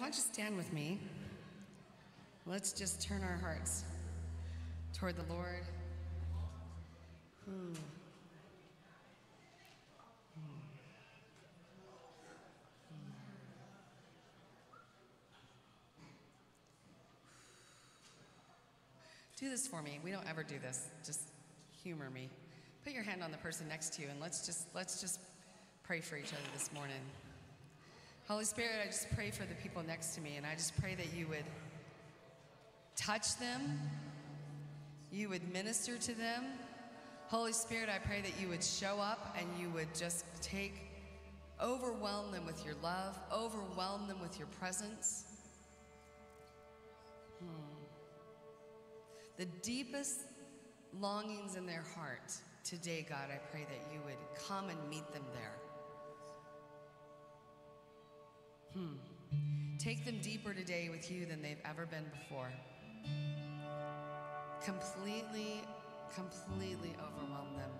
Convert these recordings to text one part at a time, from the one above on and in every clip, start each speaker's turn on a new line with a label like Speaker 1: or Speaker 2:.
Speaker 1: why don't you stand with me? Let's just turn our hearts toward the Lord. Hmm. Do this for me. We don't ever do this. Just humor me. Put your hand on the person next to you and let's just let's just pray for each other this morning. Holy Spirit, I just pray for the people next to me and I just pray that you would touch them. You would minister to them. Holy Spirit, I pray that you would show up and you would just take overwhelm them with your love, overwhelm them with your presence. Hmm. the deepest longings in their heart today, God, I pray that you would come and meet them there. Hmm. Take them deeper today with you than they've ever been before. Completely, completely overwhelm them.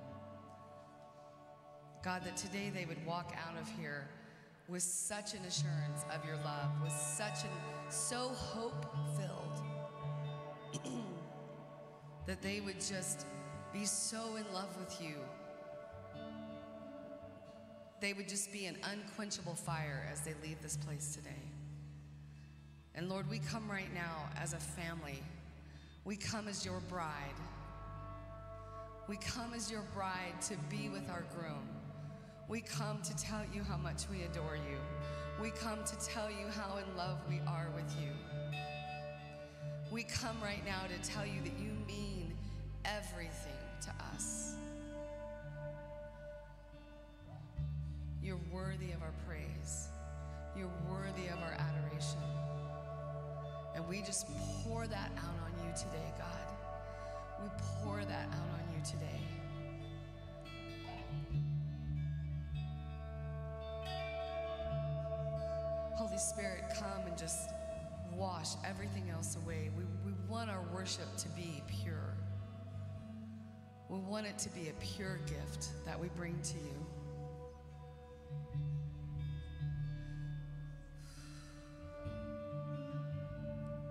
Speaker 1: God, that today they would walk out of here with such an assurance of your love, with such an so hope filled. that they would just be so in love with you. They would just be an unquenchable fire as they leave this place today. And Lord, we come right now as a family. We come as your bride. We come as your bride to be with our groom. We come to tell you how much we adore you. We come to tell you how in love we are with you. We come right now to tell you that you mean everything to us. You're worthy of our praise. You're worthy of our adoration. And we just pour that out on you today, God. We pour that out on you today. Holy Spirit, come and just wash everything else away. We, we want our worship to be pure. We want it to be a pure gift that we bring to you.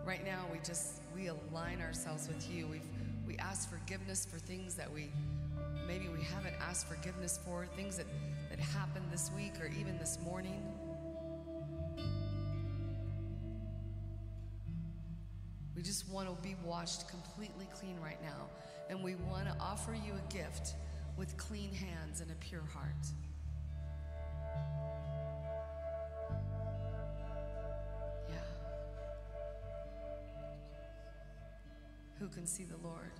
Speaker 1: Right now, we just we align ourselves with you. We've we ask forgiveness for things that we maybe we haven't asked forgiveness for, things that, that happened this week or even this morning. We just want to be washed completely clean right now. And we want to offer you a gift with clean hands and a pure heart. See the Lord?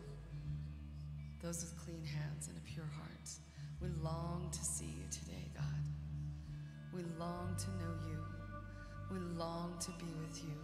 Speaker 1: Those with clean hands and a pure heart. We long to see you today, God. We long to know you. We long to be with you.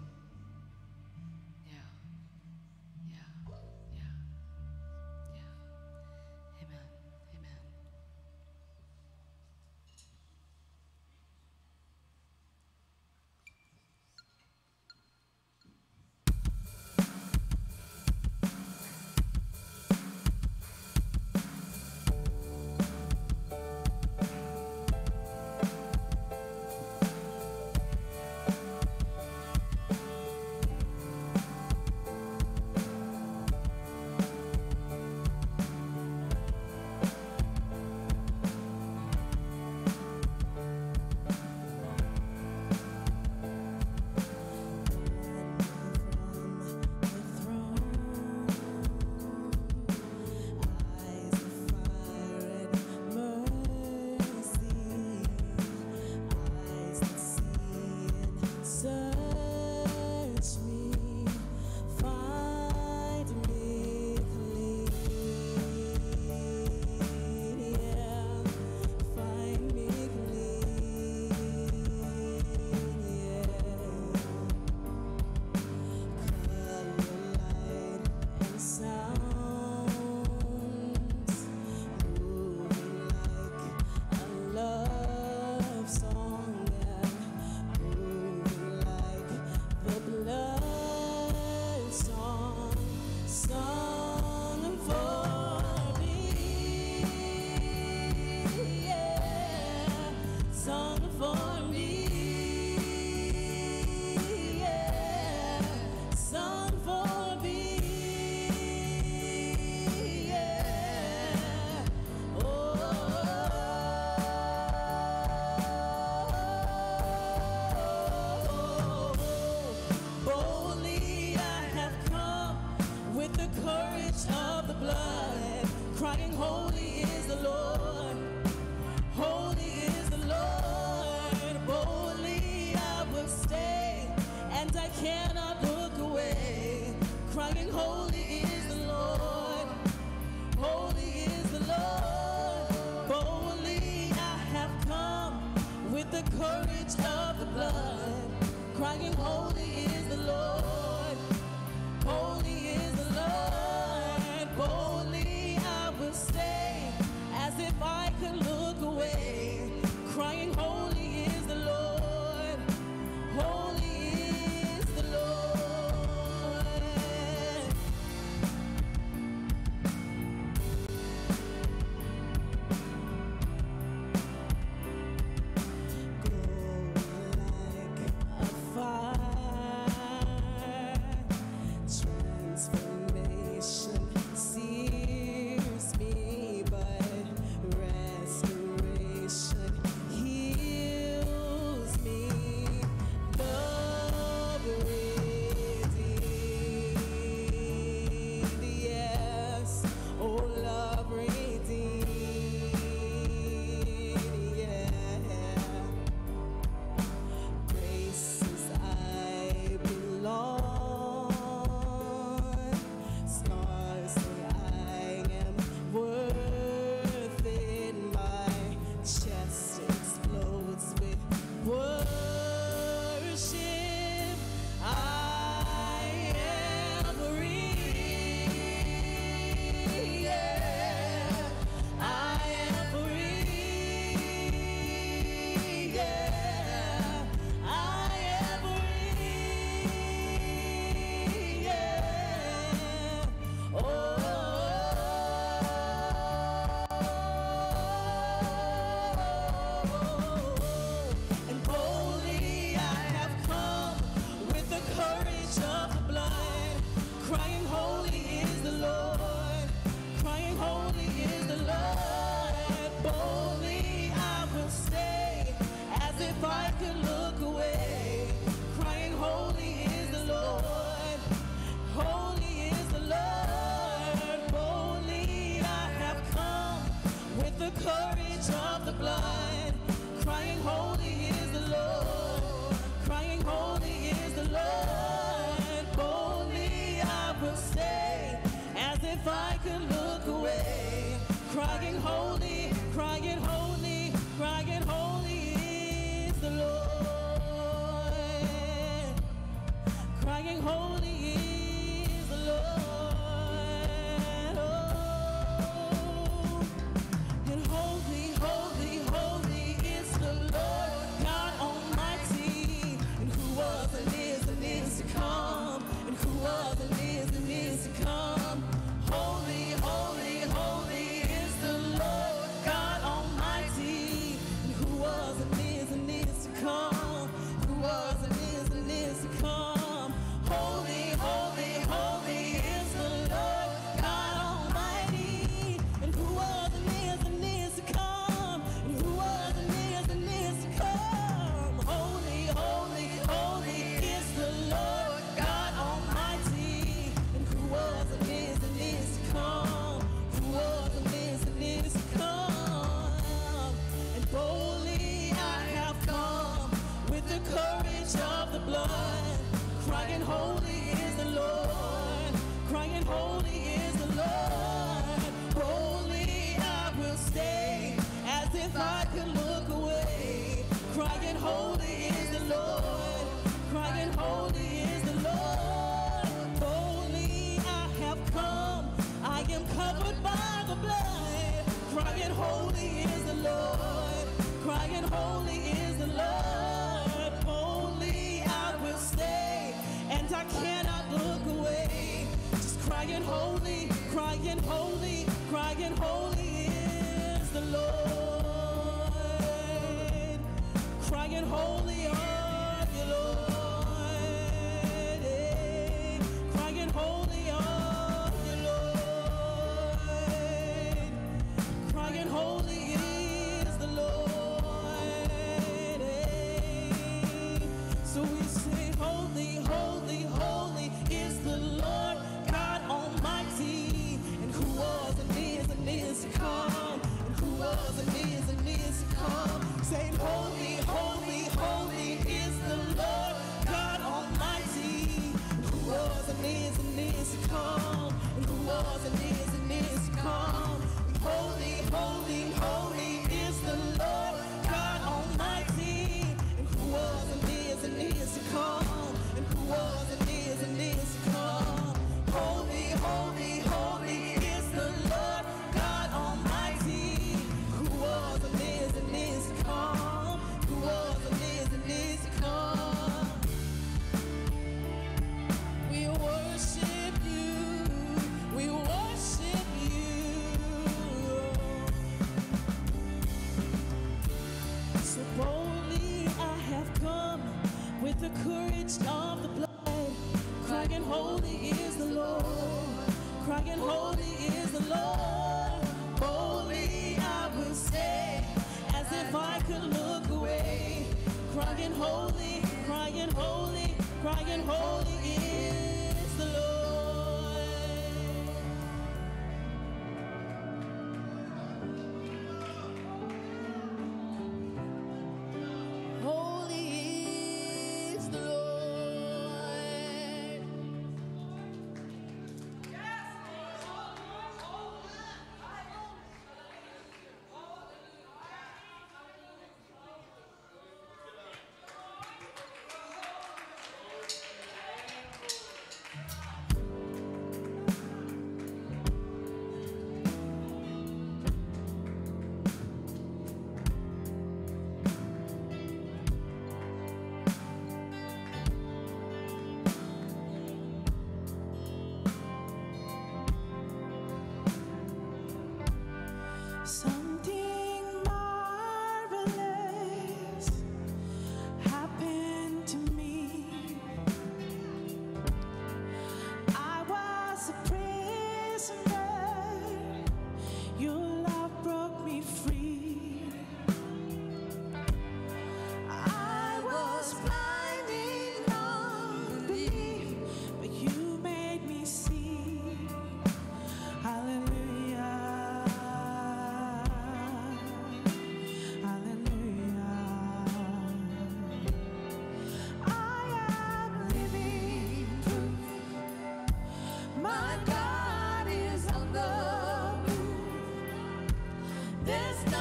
Speaker 2: this time.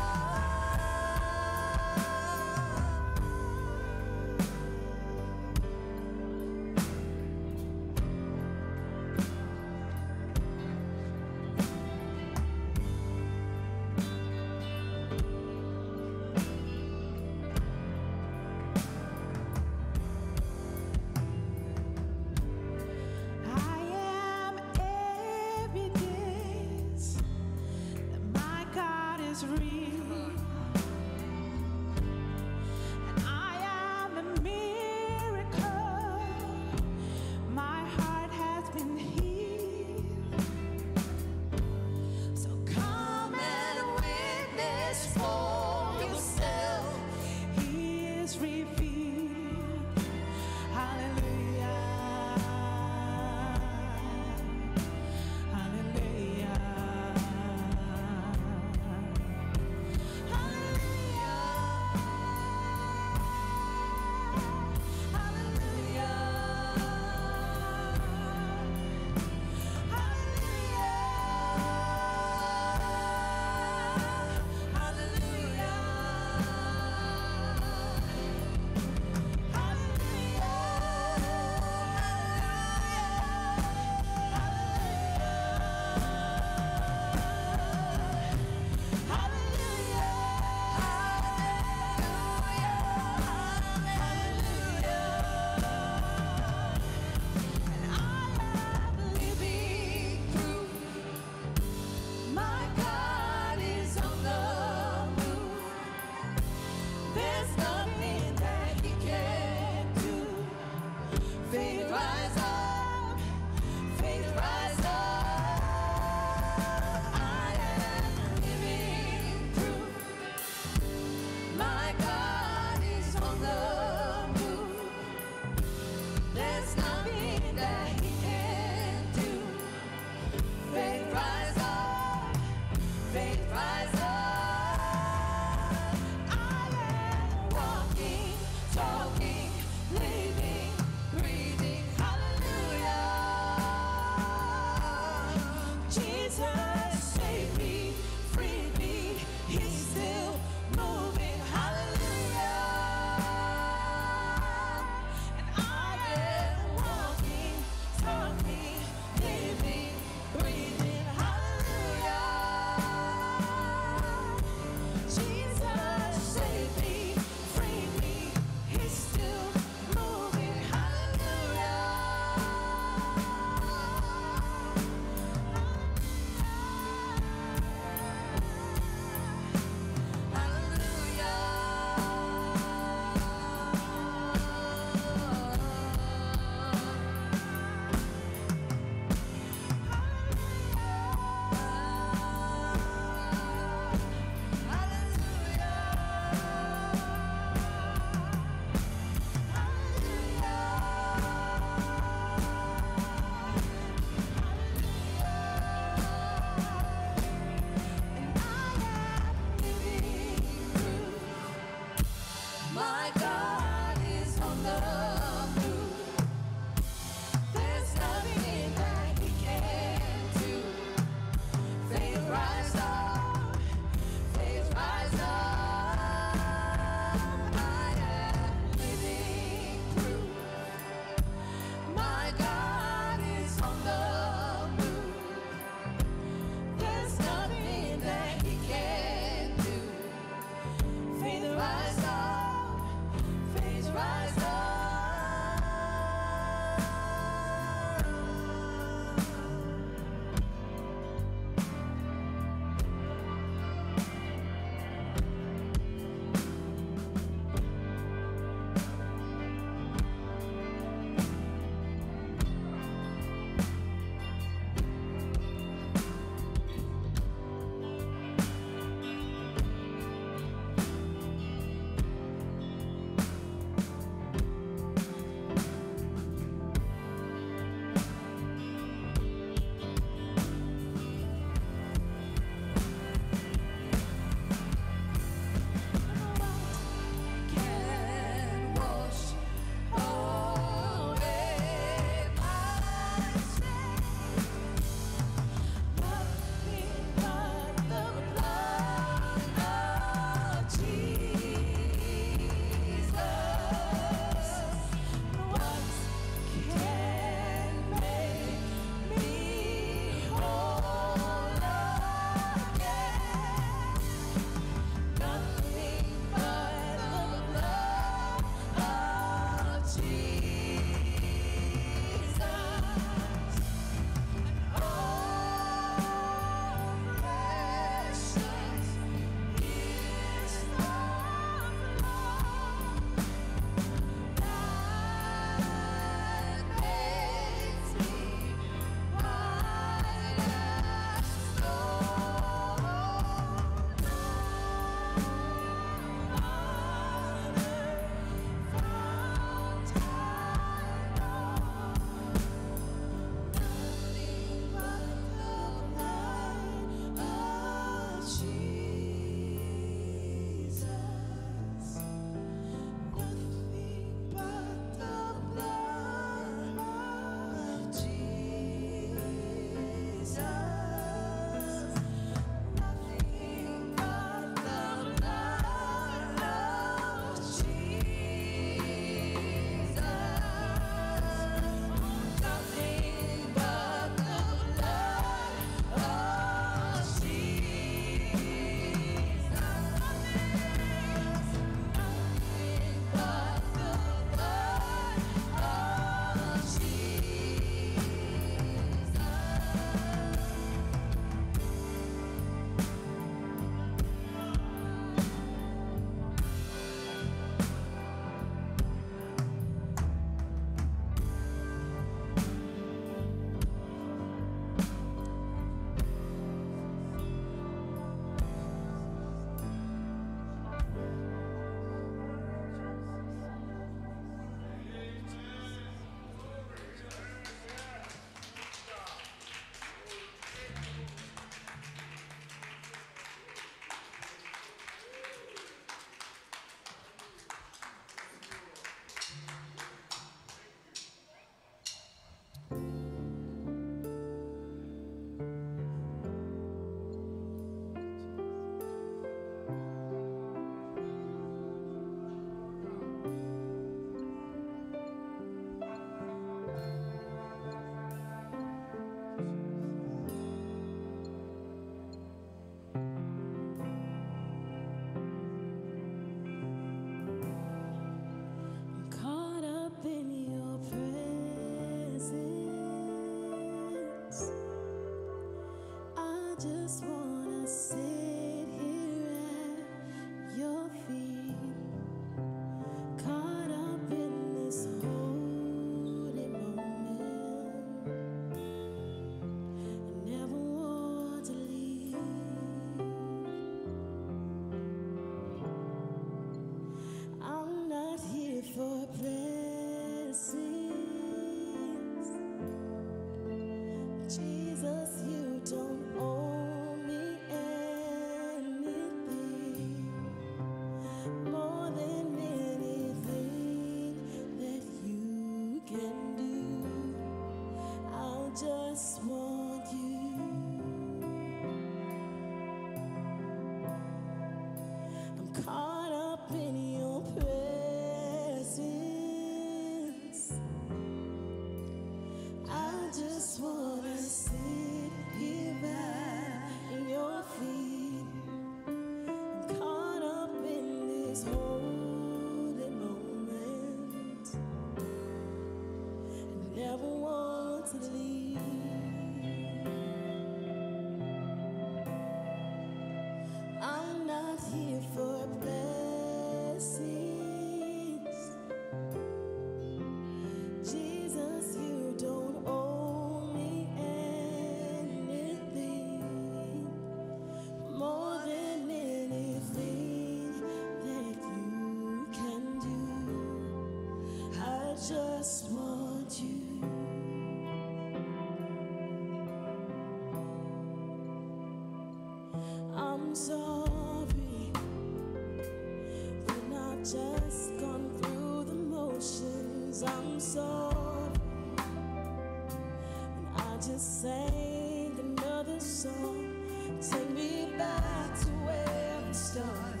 Speaker 2: just sang another song. Take me back to where we started.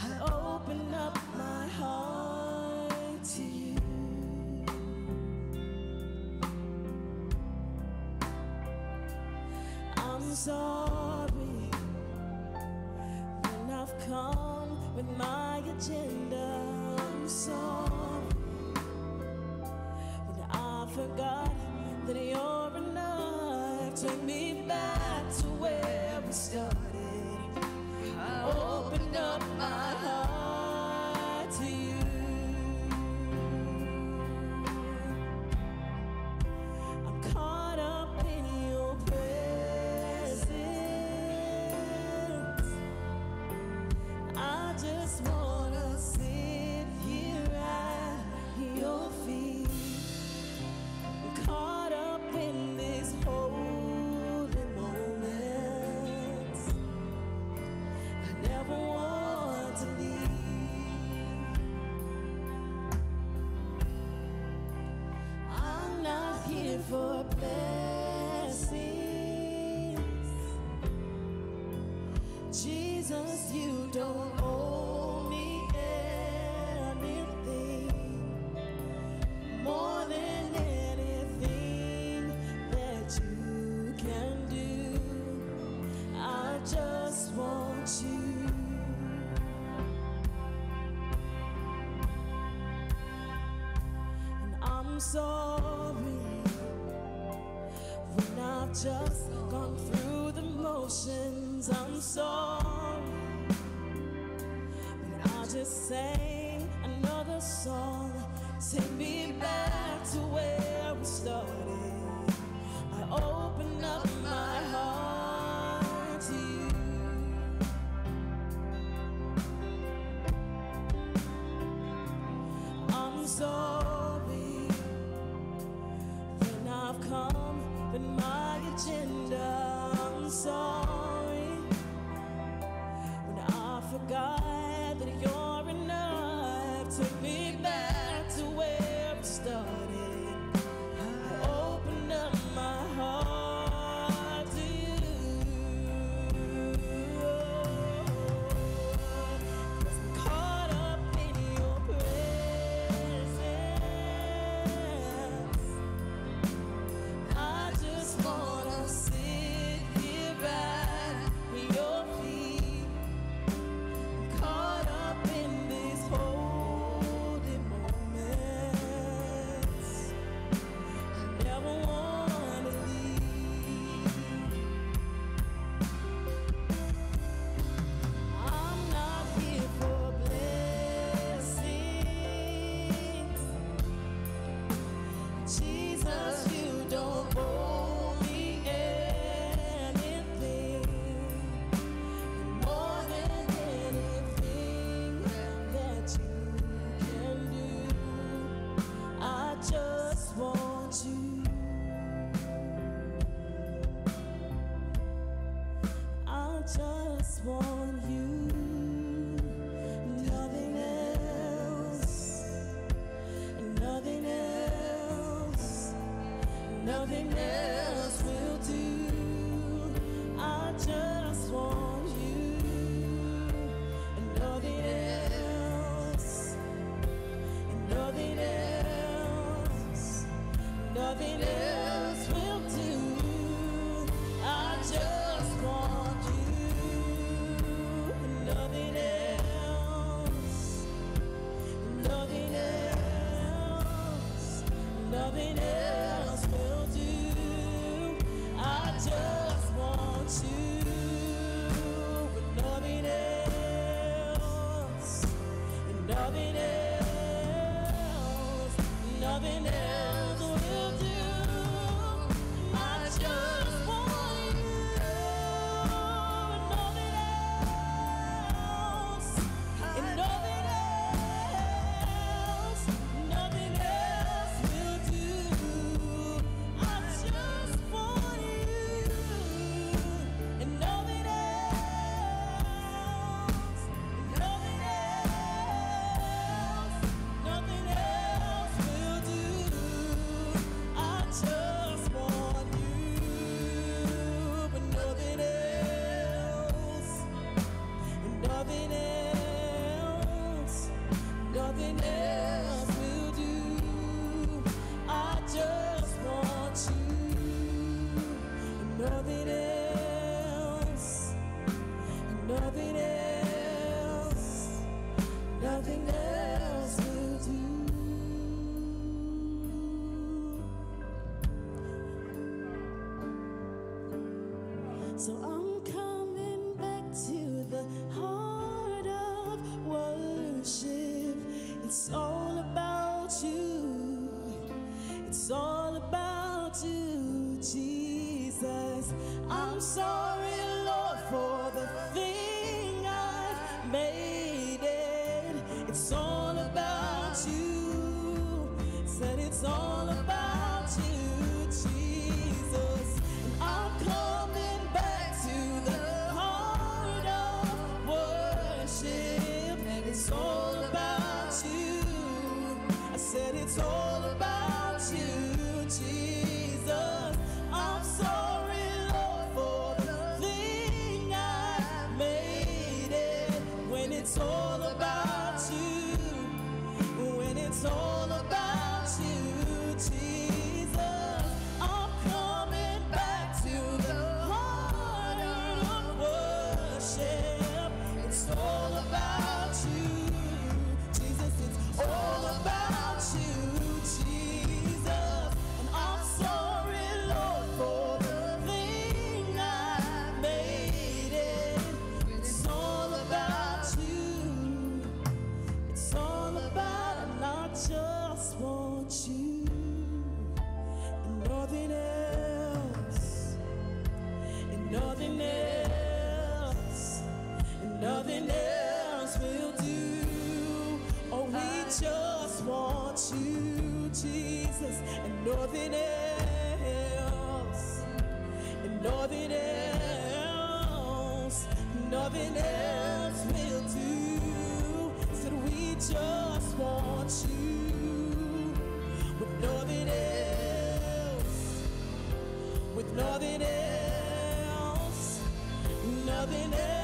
Speaker 2: I open up my heart to you. I'm sorry when I've come with my agenda. I'm sorry when I forgot that you're enough. Take me back to where we started. I opened up my heart to you. sorry when I've just gone through the motions. I'm sorry when I just sang another song. Take me back to where we started. nothing else, and nothing else, nothing else will do. Said we just want you. With nothing else, with nothing else, nothing else.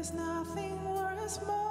Speaker 3: Is nothing worth more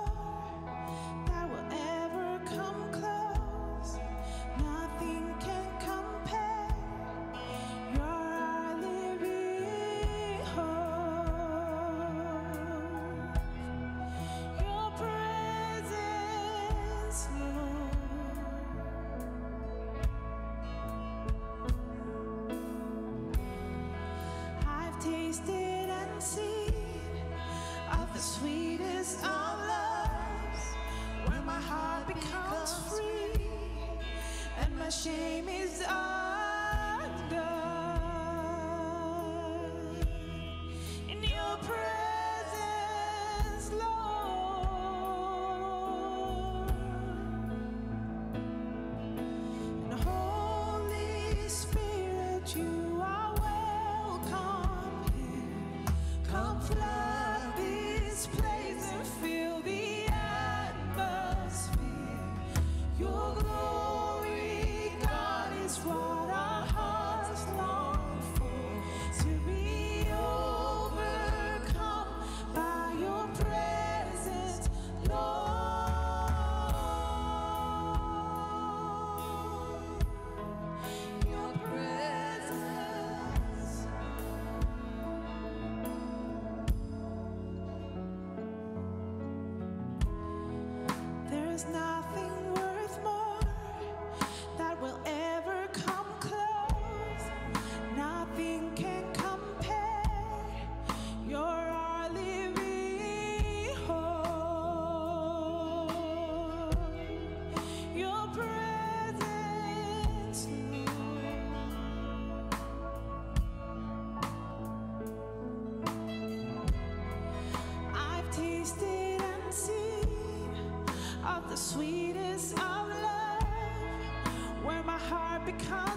Speaker 3: heart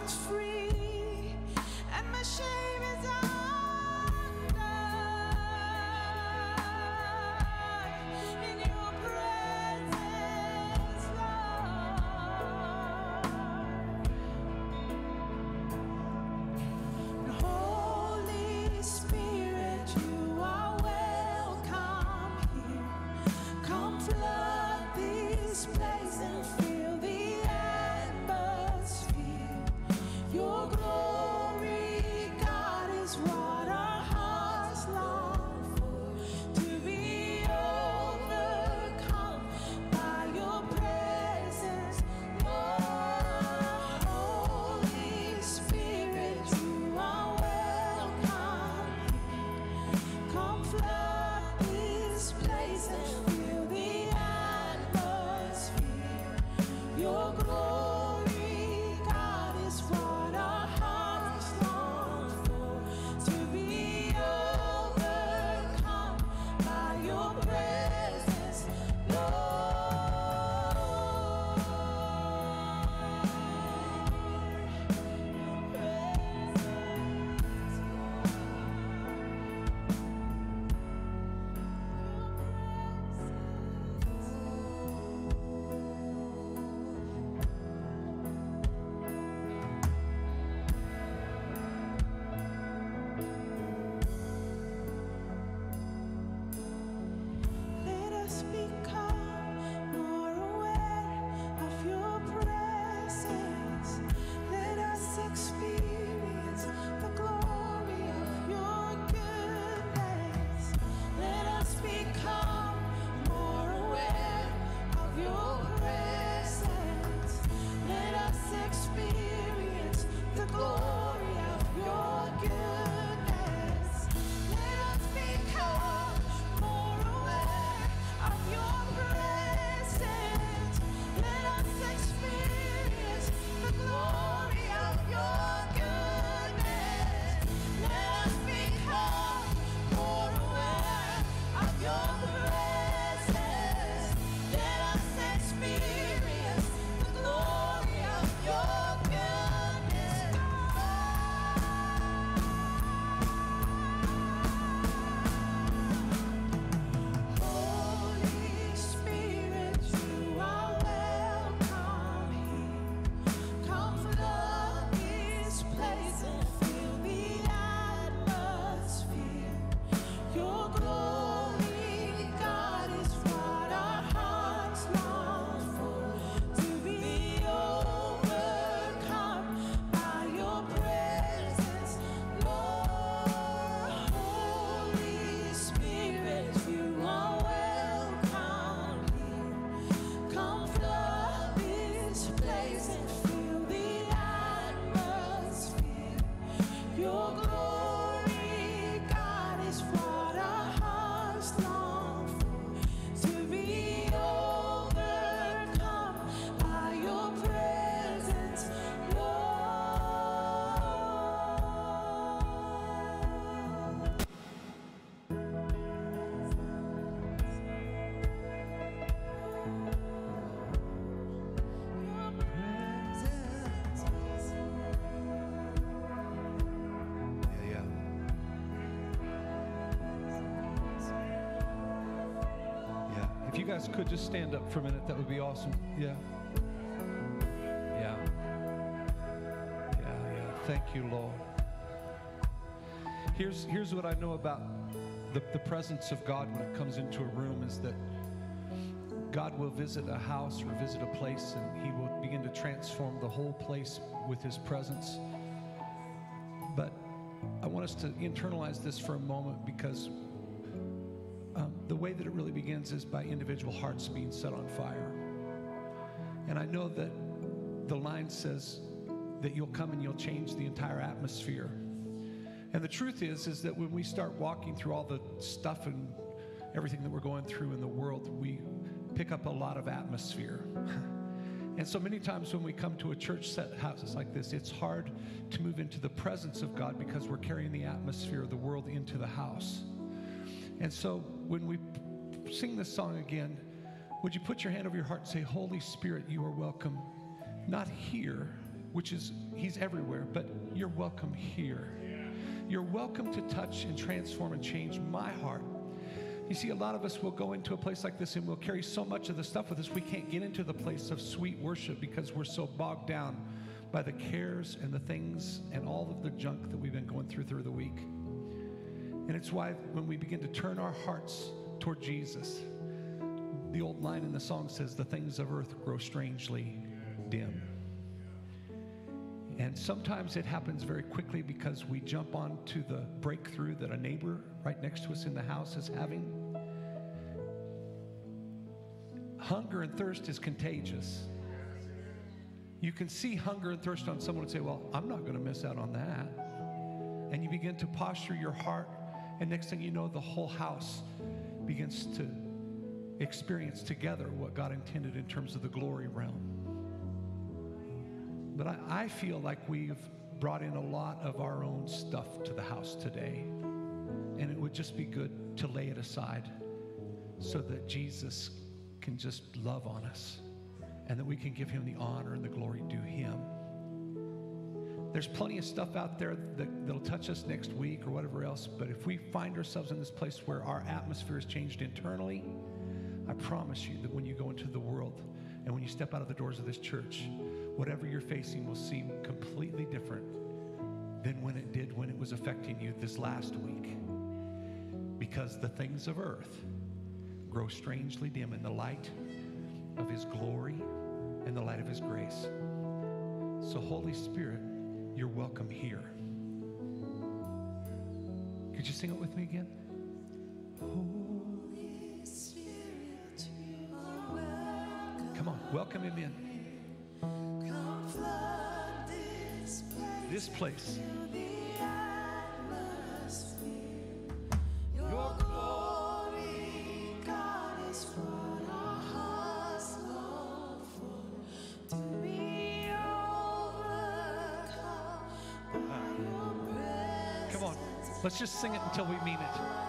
Speaker 4: guys could just stand up for a minute, that would be awesome. Yeah. Yeah. Yeah, yeah. Thank you, Lord. Here's, here's what I know about the, the presence of God when it comes into a room is that God will visit a house or visit a place and he will begin to transform the whole place with his presence. But I want us to internalize this for a moment because the way that it really begins is by individual hearts being set on fire. And I know that the line says that you'll come and you'll change the entire atmosphere. And the truth is, is that when we start walking through all the stuff and everything that we're going through in the world, we pick up a lot of atmosphere. and so many times when we come to a church set houses like this, it's hard to move into the presence of God because we're carrying the atmosphere of the world into the house. And so when we sing this song again, would you put your hand over your heart and say, Holy Spirit, you are welcome, not here, which is, He's everywhere, but you're welcome here. You're welcome to touch and transform and change my heart. You see, a lot of us will go into a place like this and we'll carry so much of the stuff with us, we can't get into the place of sweet worship because we're so bogged down by the cares and the things and all of the junk that we've been going through through the week. And it's why when we begin to turn our hearts toward Jesus, the old line in the song says, The things of earth grow strangely dim. And sometimes it happens very quickly because we jump on to the breakthrough that a neighbor right next to us in the house is having. Hunger and thirst is contagious. You can see hunger and thirst on someone and say, Well, I'm not going to miss out on that. And you begin to posture your heart, and next thing you know, the whole house begins to experience together what God intended in terms of the glory realm. But I, I feel like we've brought in a lot of our own stuff to the house today. And it would just be good to lay it aside so that Jesus can just love on us and that we can give him the honor and the glory due him. There's plenty of stuff out there that, that'll touch us next week or whatever else, but if we find ourselves in this place where our atmosphere has changed internally, I promise you that when you go into the world and when you step out of the doors of this church, whatever you're facing will seem completely different than when it did when it was affecting you this last week. Because the things of earth grow strangely dim in the light of His glory and the light of His grace. So, Holy Spirit, you're welcome here. Could you sing it with me again? Come on, welcome Him in. This place.
Speaker 2: Your
Speaker 4: let's just sing it until we mean it.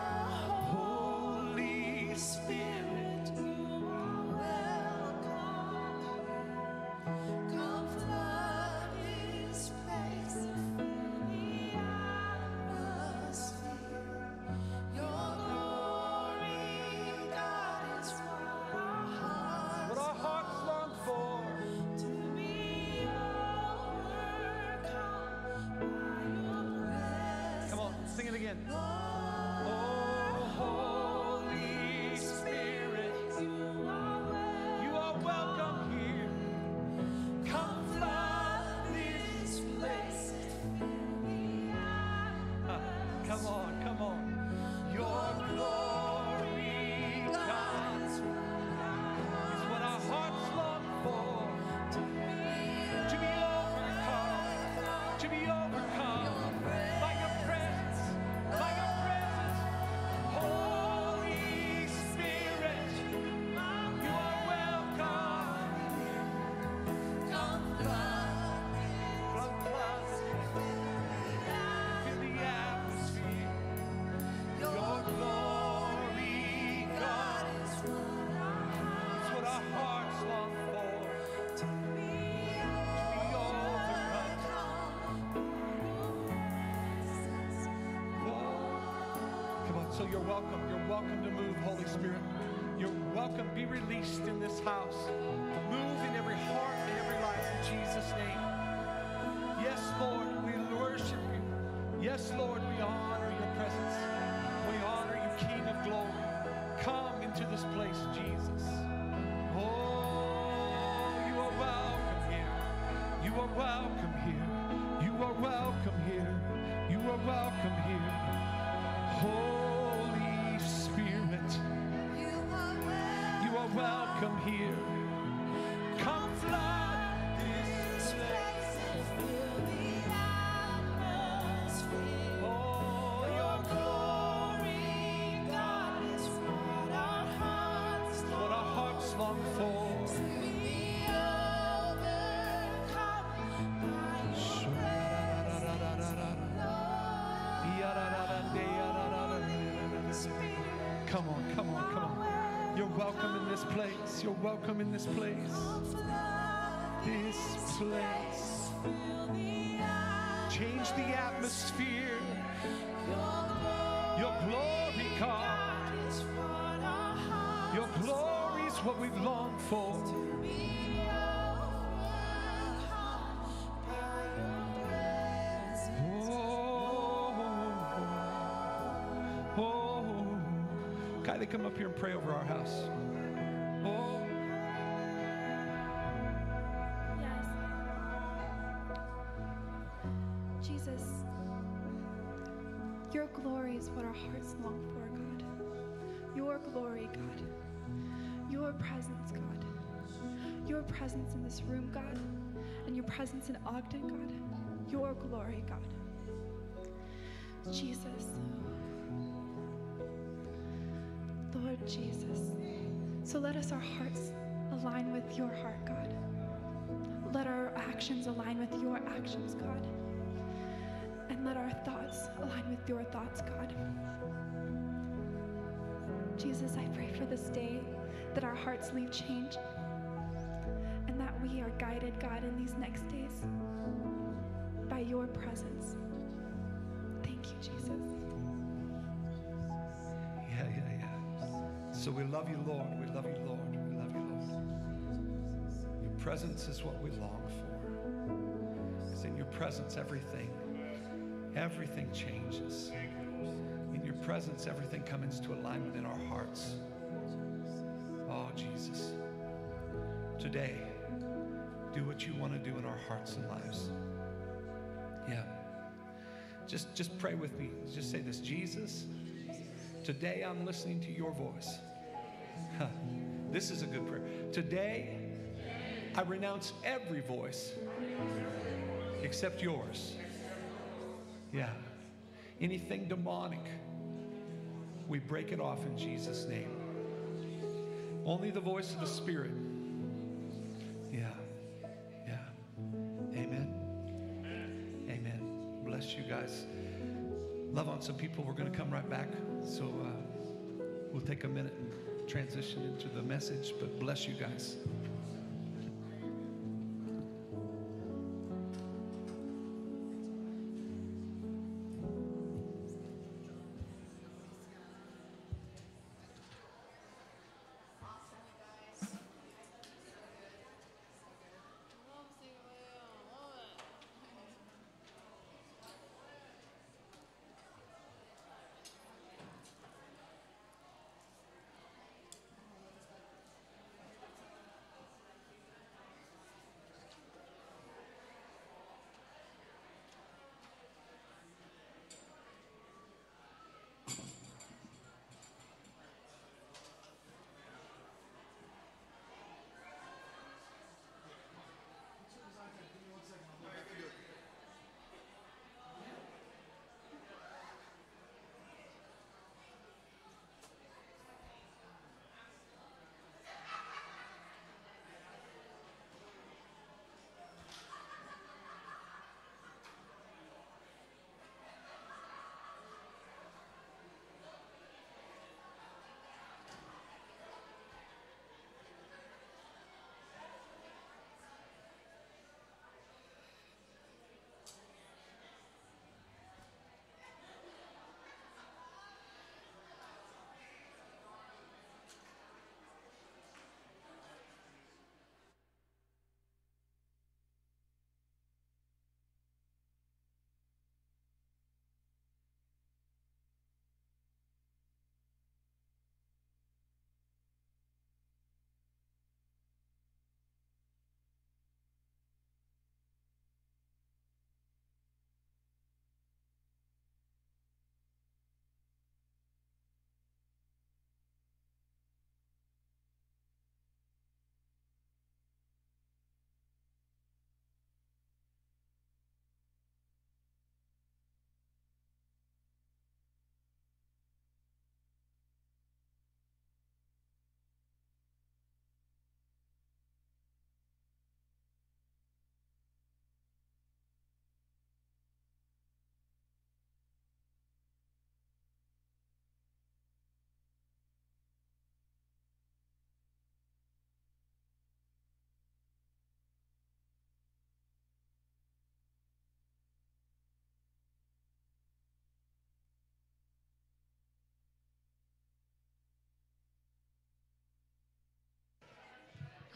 Speaker 2: This place.
Speaker 4: You're welcome in this place. This place. Change the atmosphere. Your glory, God. Your glory is what we've longed for. Oh, oh. Kylie, come up here and pray over our house.
Speaker 5: Our hearts long for, God. Your glory, God. Your presence, God. Your presence in this room, God. And your presence in Ogden, God. Your glory, God. Jesus. Lord Jesus. So let us, our hearts, align with your heart, God. Let our actions align with your actions, God. And let our thoughts align with your thoughts, God. Jesus, I pray for this day that our hearts leave change and that we are guided, God, in these next days by your presence. Thank you, Jesus.
Speaker 4: yeah, yeah, yeah. So we love you, Lord. We love you, Lord. We love you, Lord. Your presence is what we long for. It's in your presence, everything, everything changes. In your presence, everything comes into alignment in our hearts. Oh, Jesus. Today, do what you want to do in our hearts and lives. Yeah. Just, just pray with me. Just say this Jesus, today I'm listening to your voice. Huh. This is a good prayer. Today, I renounce every voice except yours. Yeah. Anything demonic, we break it off in Jesus' name. Only the voice of the Spirit. Yeah. Yeah. Amen. Amen. Bless you guys. Love on some people. We're going to come right back. So uh, we'll take a minute and transition into the message, but bless you guys.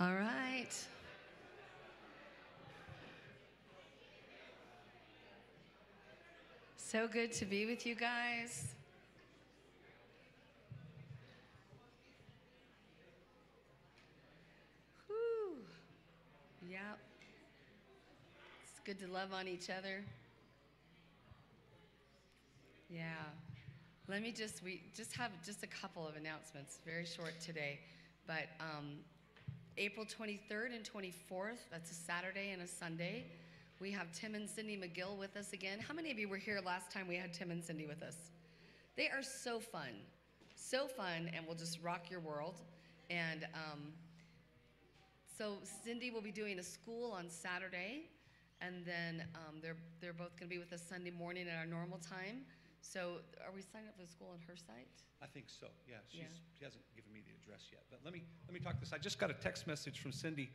Speaker 1: All right. So good to be with you guys. Whew. Yep. It's good to love on each other. Yeah. Let me just we just have just a couple of announcements, very short today, but um, April 23rd and 24th, that's a Saturday and a Sunday. We have Tim and Cindy McGill with us again. How many of you were here last time we had Tim and Cindy with us? They are so fun, so fun, and will just rock your world. And um, so Cindy will be doing a school on Saturday, and then um, they're they're both going to be with us Sunday morning at our normal time. So are we signing up for the school on her site?
Speaker 4: I think so. Yeah, she's,
Speaker 1: Yeah.
Speaker 4: she hasn't given me the address yet. But let me let me talk this. I just got a text message from Cindy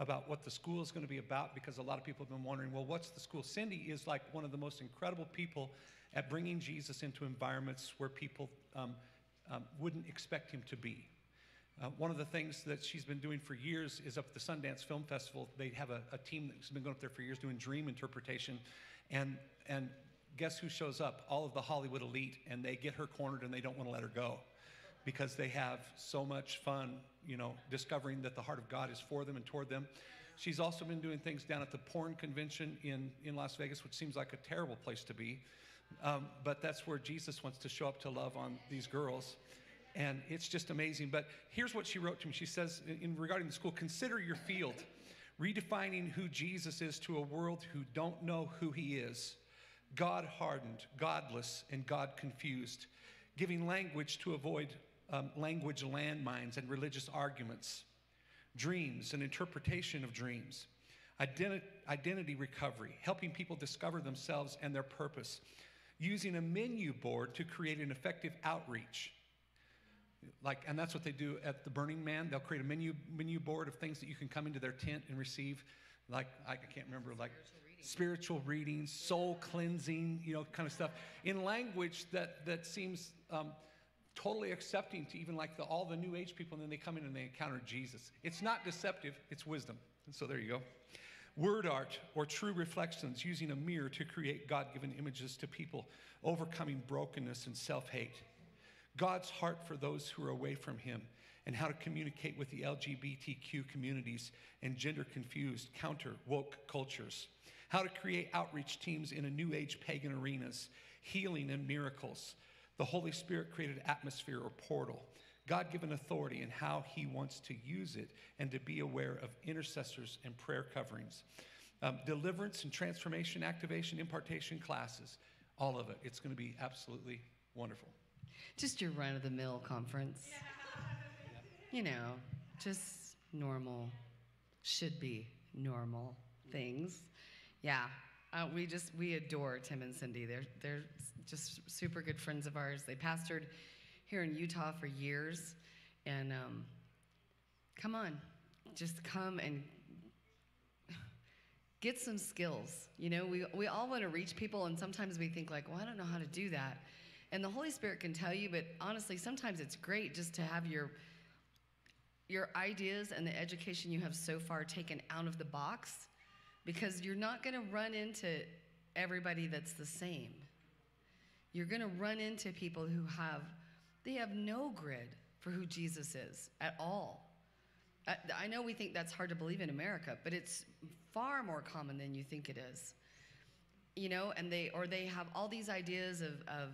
Speaker 4: about what the school is going to be about because a lot of people have been wondering, well, what's the school? Cindy is like one of the most incredible people at bringing Jesus into environments where people um, um, wouldn't expect him to be. Uh, one of the things that she's been doing for years is up at the Sundance Film Festival. They have a, a team that's been going up there for years doing dream interpretation. And, and guess who shows up? All of the Hollywood elite, and they get her cornered and they don't want to let her go because they have so much fun, you know, discovering that the heart of God is for them and toward them. She's also been doing things down at the porn convention in, in Las Vegas, which seems like a terrible place to be. Um, but that's where Jesus wants to show up to love on these girls. And it's just amazing. But here's what she wrote to me. She says, in, in regarding the school, consider your field, redefining who Jesus is to a world who don't know who he is. God hardened, godless, and God confused, giving language to avoid um, language landmines and religious arguments, dreams and interpretation of dreams, identi- identity recovery, helping people discover themselves and their purpose, using a menu board to create an effective outreach. Like, and that's what they do at the Burning Man. They'll create a menu menu board of things that you can come into their tent and receive. Like, I can't remember, like spiritual readings, soul cleansing, you know, kind of stuff in language that that seems um, totally accepting to even like the, all the New Age people. And then they come in and they encounter Jesus. It's not deceptive; it's wisdom. And so there you go. Word art or true reflections using a mirror to create God given images to people, overcoming brokenness and self hate. God's heart for those who are away from Him, and how to communicate with the LGBTQ communities and gender confused, counter woke cultures. How to create outreach teams in a new age pagan arenas, healing and miracles. The Holy Spirit created atmosphere or portal. God given authority and how He wants to use it, and to be aware of intercessors and prayer coverings. Um, deliverance and transformation, activation, impartation classes, all of it. It's going to be absolutely wonderful.
Speaker 1: Just your run of the mill conference. You know, just normal, should be normal things. Yeah, uh, we just we adore Tim and Cindy. They're they're just super good friends of ours. They pastored here in Utah for years, and um, come on, just come and get some skills. You know, we we all want to reach people, and sometimes we think like, well, I don't know how to do that. And the Holy Spirit can tell you, but honestly, sometimes it's great just to have your your ideas and the education you have so far taken out of the box because you're not going to run into everybody that's the same. You're going to run into people who have they have no grid for who Jesus is at all. I, I know we think that's hard to believe in America, but it's far more common than you think it is. You know, and they or they have all these ideas of, of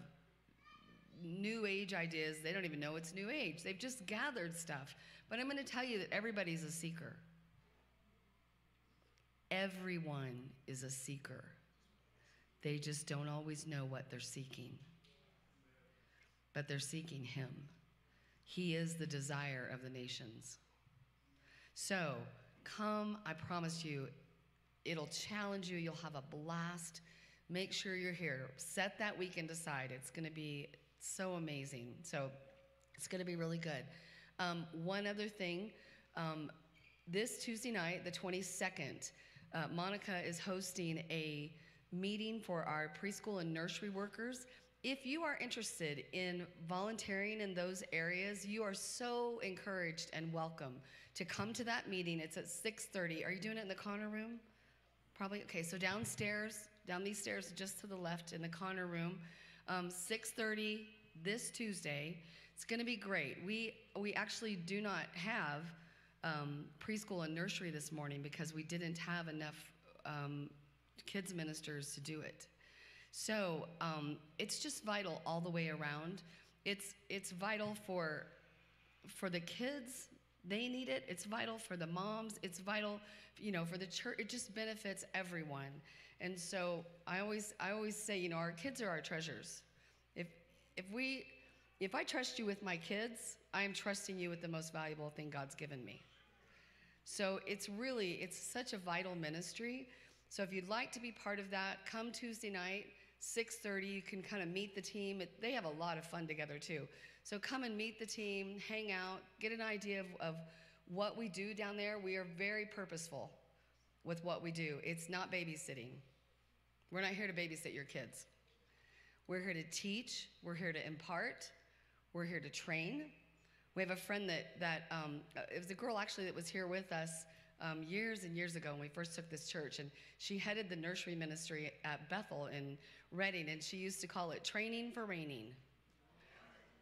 Speaker 1: new age ideas. They don't even know it's new age. They've just gathered stuff. But I'm going to tell you that everybody's a seeker. Everyone is a seeker. They just don't always know what they're seeking. But they're seeking Him. He is the desire of the nations. So come, I promise you, it'll challenge you. You'll have a blast. Make sure you're here. Set that weekend aside. It's going to be so amazing. So it's going to be really good. Um, one other thing um, this Tuesday night, the 22nd, uh, Monica is hosting a meeting for our preschool and nursery workers if you are interested in volunteering in those areas, you are so encouraged and welcome to come to that meeting. It's at 6:30. Are you doing it in the Connor room? Probably. Okay, so downstairs, down these stairs just to the left in the Connor room, um, 6:30 this Tuesday. It's going to be great. We we actually do not have um, preschool and nursery this morning because we didn't have enough um, kids ministers to do it. So um, it's just vital all the way around. It's it's vital for for the kids. They need it. It's vital for the moms. It's vital, you know, for the church. It just benefits everyone. And so I always I always say, you know, our kids are our treasures. If if we if I trust you with my kids, I am trusting you with the most valuable thing God's given me. So it's really it's such a vital ministry. So if you'd like to be part of that, come Tuesday night. 6:30 you can kind of meet the team. They have a lot of fun together too. So come and meet the team hang out get an idea of, of what we do down there. We are very purposeful with what we do. It's not babysitting. We're not here to babysit your kids. We're here to teach. We're here to impart. We're here to train we have a friend that that um, uh, it was a girl actually that was here with us um, years and years ago when we first took this church, and she headed the nursery ministry at Bethel in Redding, and she used to call it training for reigning.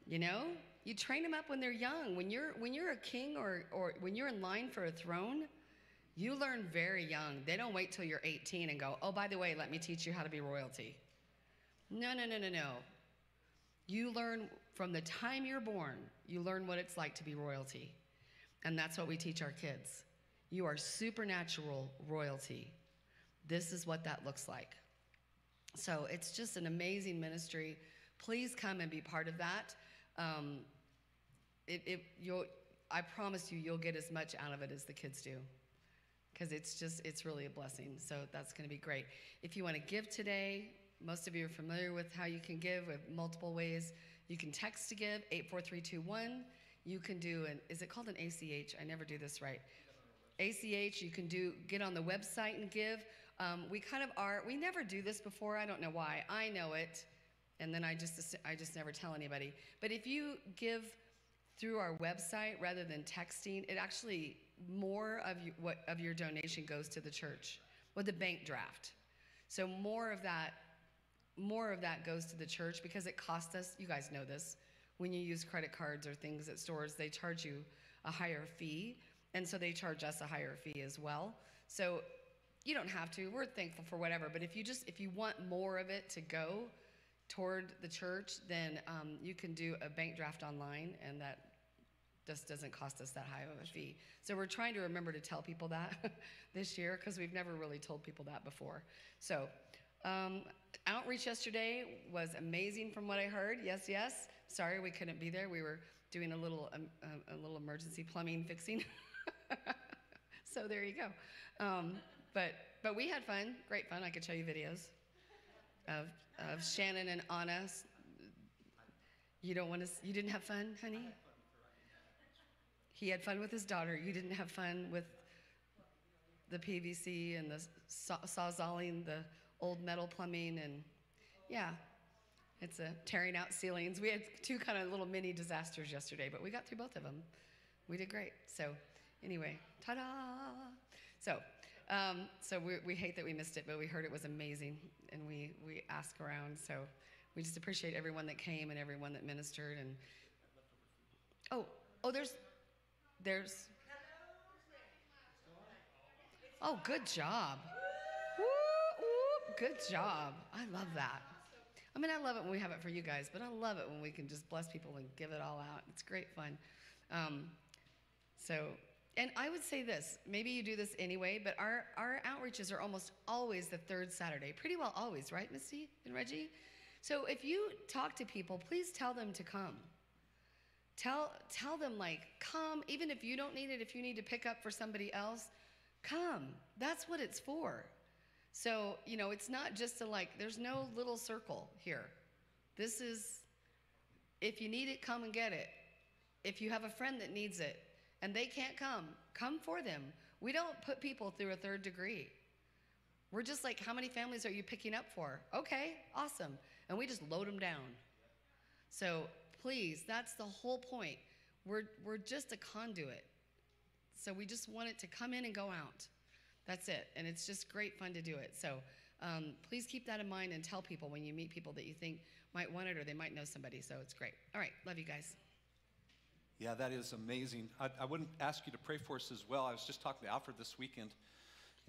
Speaker 1: You know, you train them up when they're young. When you're when you're a king or or when you're in line for a throne, you learn very young. They don't wait till you're 18 and go, oh, by the way, let me teach you how to be royalty. No, no, no, no, no. You learn from the time you're born, you learn what it's like to be royalty. And that's what we teach our kids. You are supernatural royalty. This is what that looks like. So it's just an amazing ministry. Please come and be part of that. Um, it, it, you'll, I promise you, you'll get as much out of it as the kids do because it's just it's really a blessing so that's going to be great if you want to give today most of you are familiar with how you can give with multiple ways you can text to give 84321 you can do an is it called an ach i never do this right. Ach you can do get on the website and give. Um, we kind of are we never do this before. I don't know why. I know it and then i just i just never tell anybody. But if you give through our website rather than texting, it actually more of you, what of your donation goes to the church with the bank draft. So more of that, more of that goes to the church because it costs us. You guys know this. When you use credit cards or things at stores, they charge you a higher fee, and so they charge us a higher fee as well. So you don't have to. We're thankful for whatever. But if you just if you want more of it to go toward the church, then um, you can do a bank draft online, and that just doesn't cost us that high of a fee. So we're trying to remember to tell people that this year because we've never really told people that before. So um, outreach yesterday was amazing from what I heard. Yes, yes. Sorry we couldn't be there. We were doing a little um, a, a little emergency plumbing fixing. so there you go. Um, but but we had fun. Great fun. I could show you videos of of Shannon and Anna. You don't want to. You didn't have fun, honey. He had fun with his daughter. You didn't have fun with the PVC and the saw- sawzalling, the old metal plumbing, and yeah, it's a tearing out ceilings. We had two kind of little mini disasters yesterday, but we got through both of them. We did great. So, anyway, ta-da! So, um, so we, we hate that we missed it, but we heard it was amazing, and we we ask around. So, we just appreciate everyone that came and everyone that ministered. And oh, oh, there's there's. Oh, good job. Good job. I love that. I mean, I love it when we have it for you guys, but I love it when we can just bless people and give it all out. It's great fun. Um, so, and I would say this maybe you do this anyway, but our, our outreaches are almost always the third Saturday. Pretty well always, right, Misty and Reggie? So if you talk to people, please tell them to come. Tell, tell them, like, come, even if you don't need it, if you need to pick up for somebody else, come. That's what it's for. So, you know, it's not just a like, there's no little circle here. This is, if you need it, come and get it. If you have a friend that needs it and they can't come, come for them. We don't put people through a third degree. We're just like, how many families are you picking up for? Okay, awesome. and we just load them down. So please, that's the whole point. We're, we're just a conduit. So we just want it to come in and go out. That's it. And it's just great fun to do it. So um, please keep that in mind and tell people when you meet people that you think might want it or they might know somebody. So it's great. All right. Love you guys.
Speaker 4: Yeah, that is amazing. I, I wouldn't ask you to pray for us as well. I was just talking to Alfred this weekend,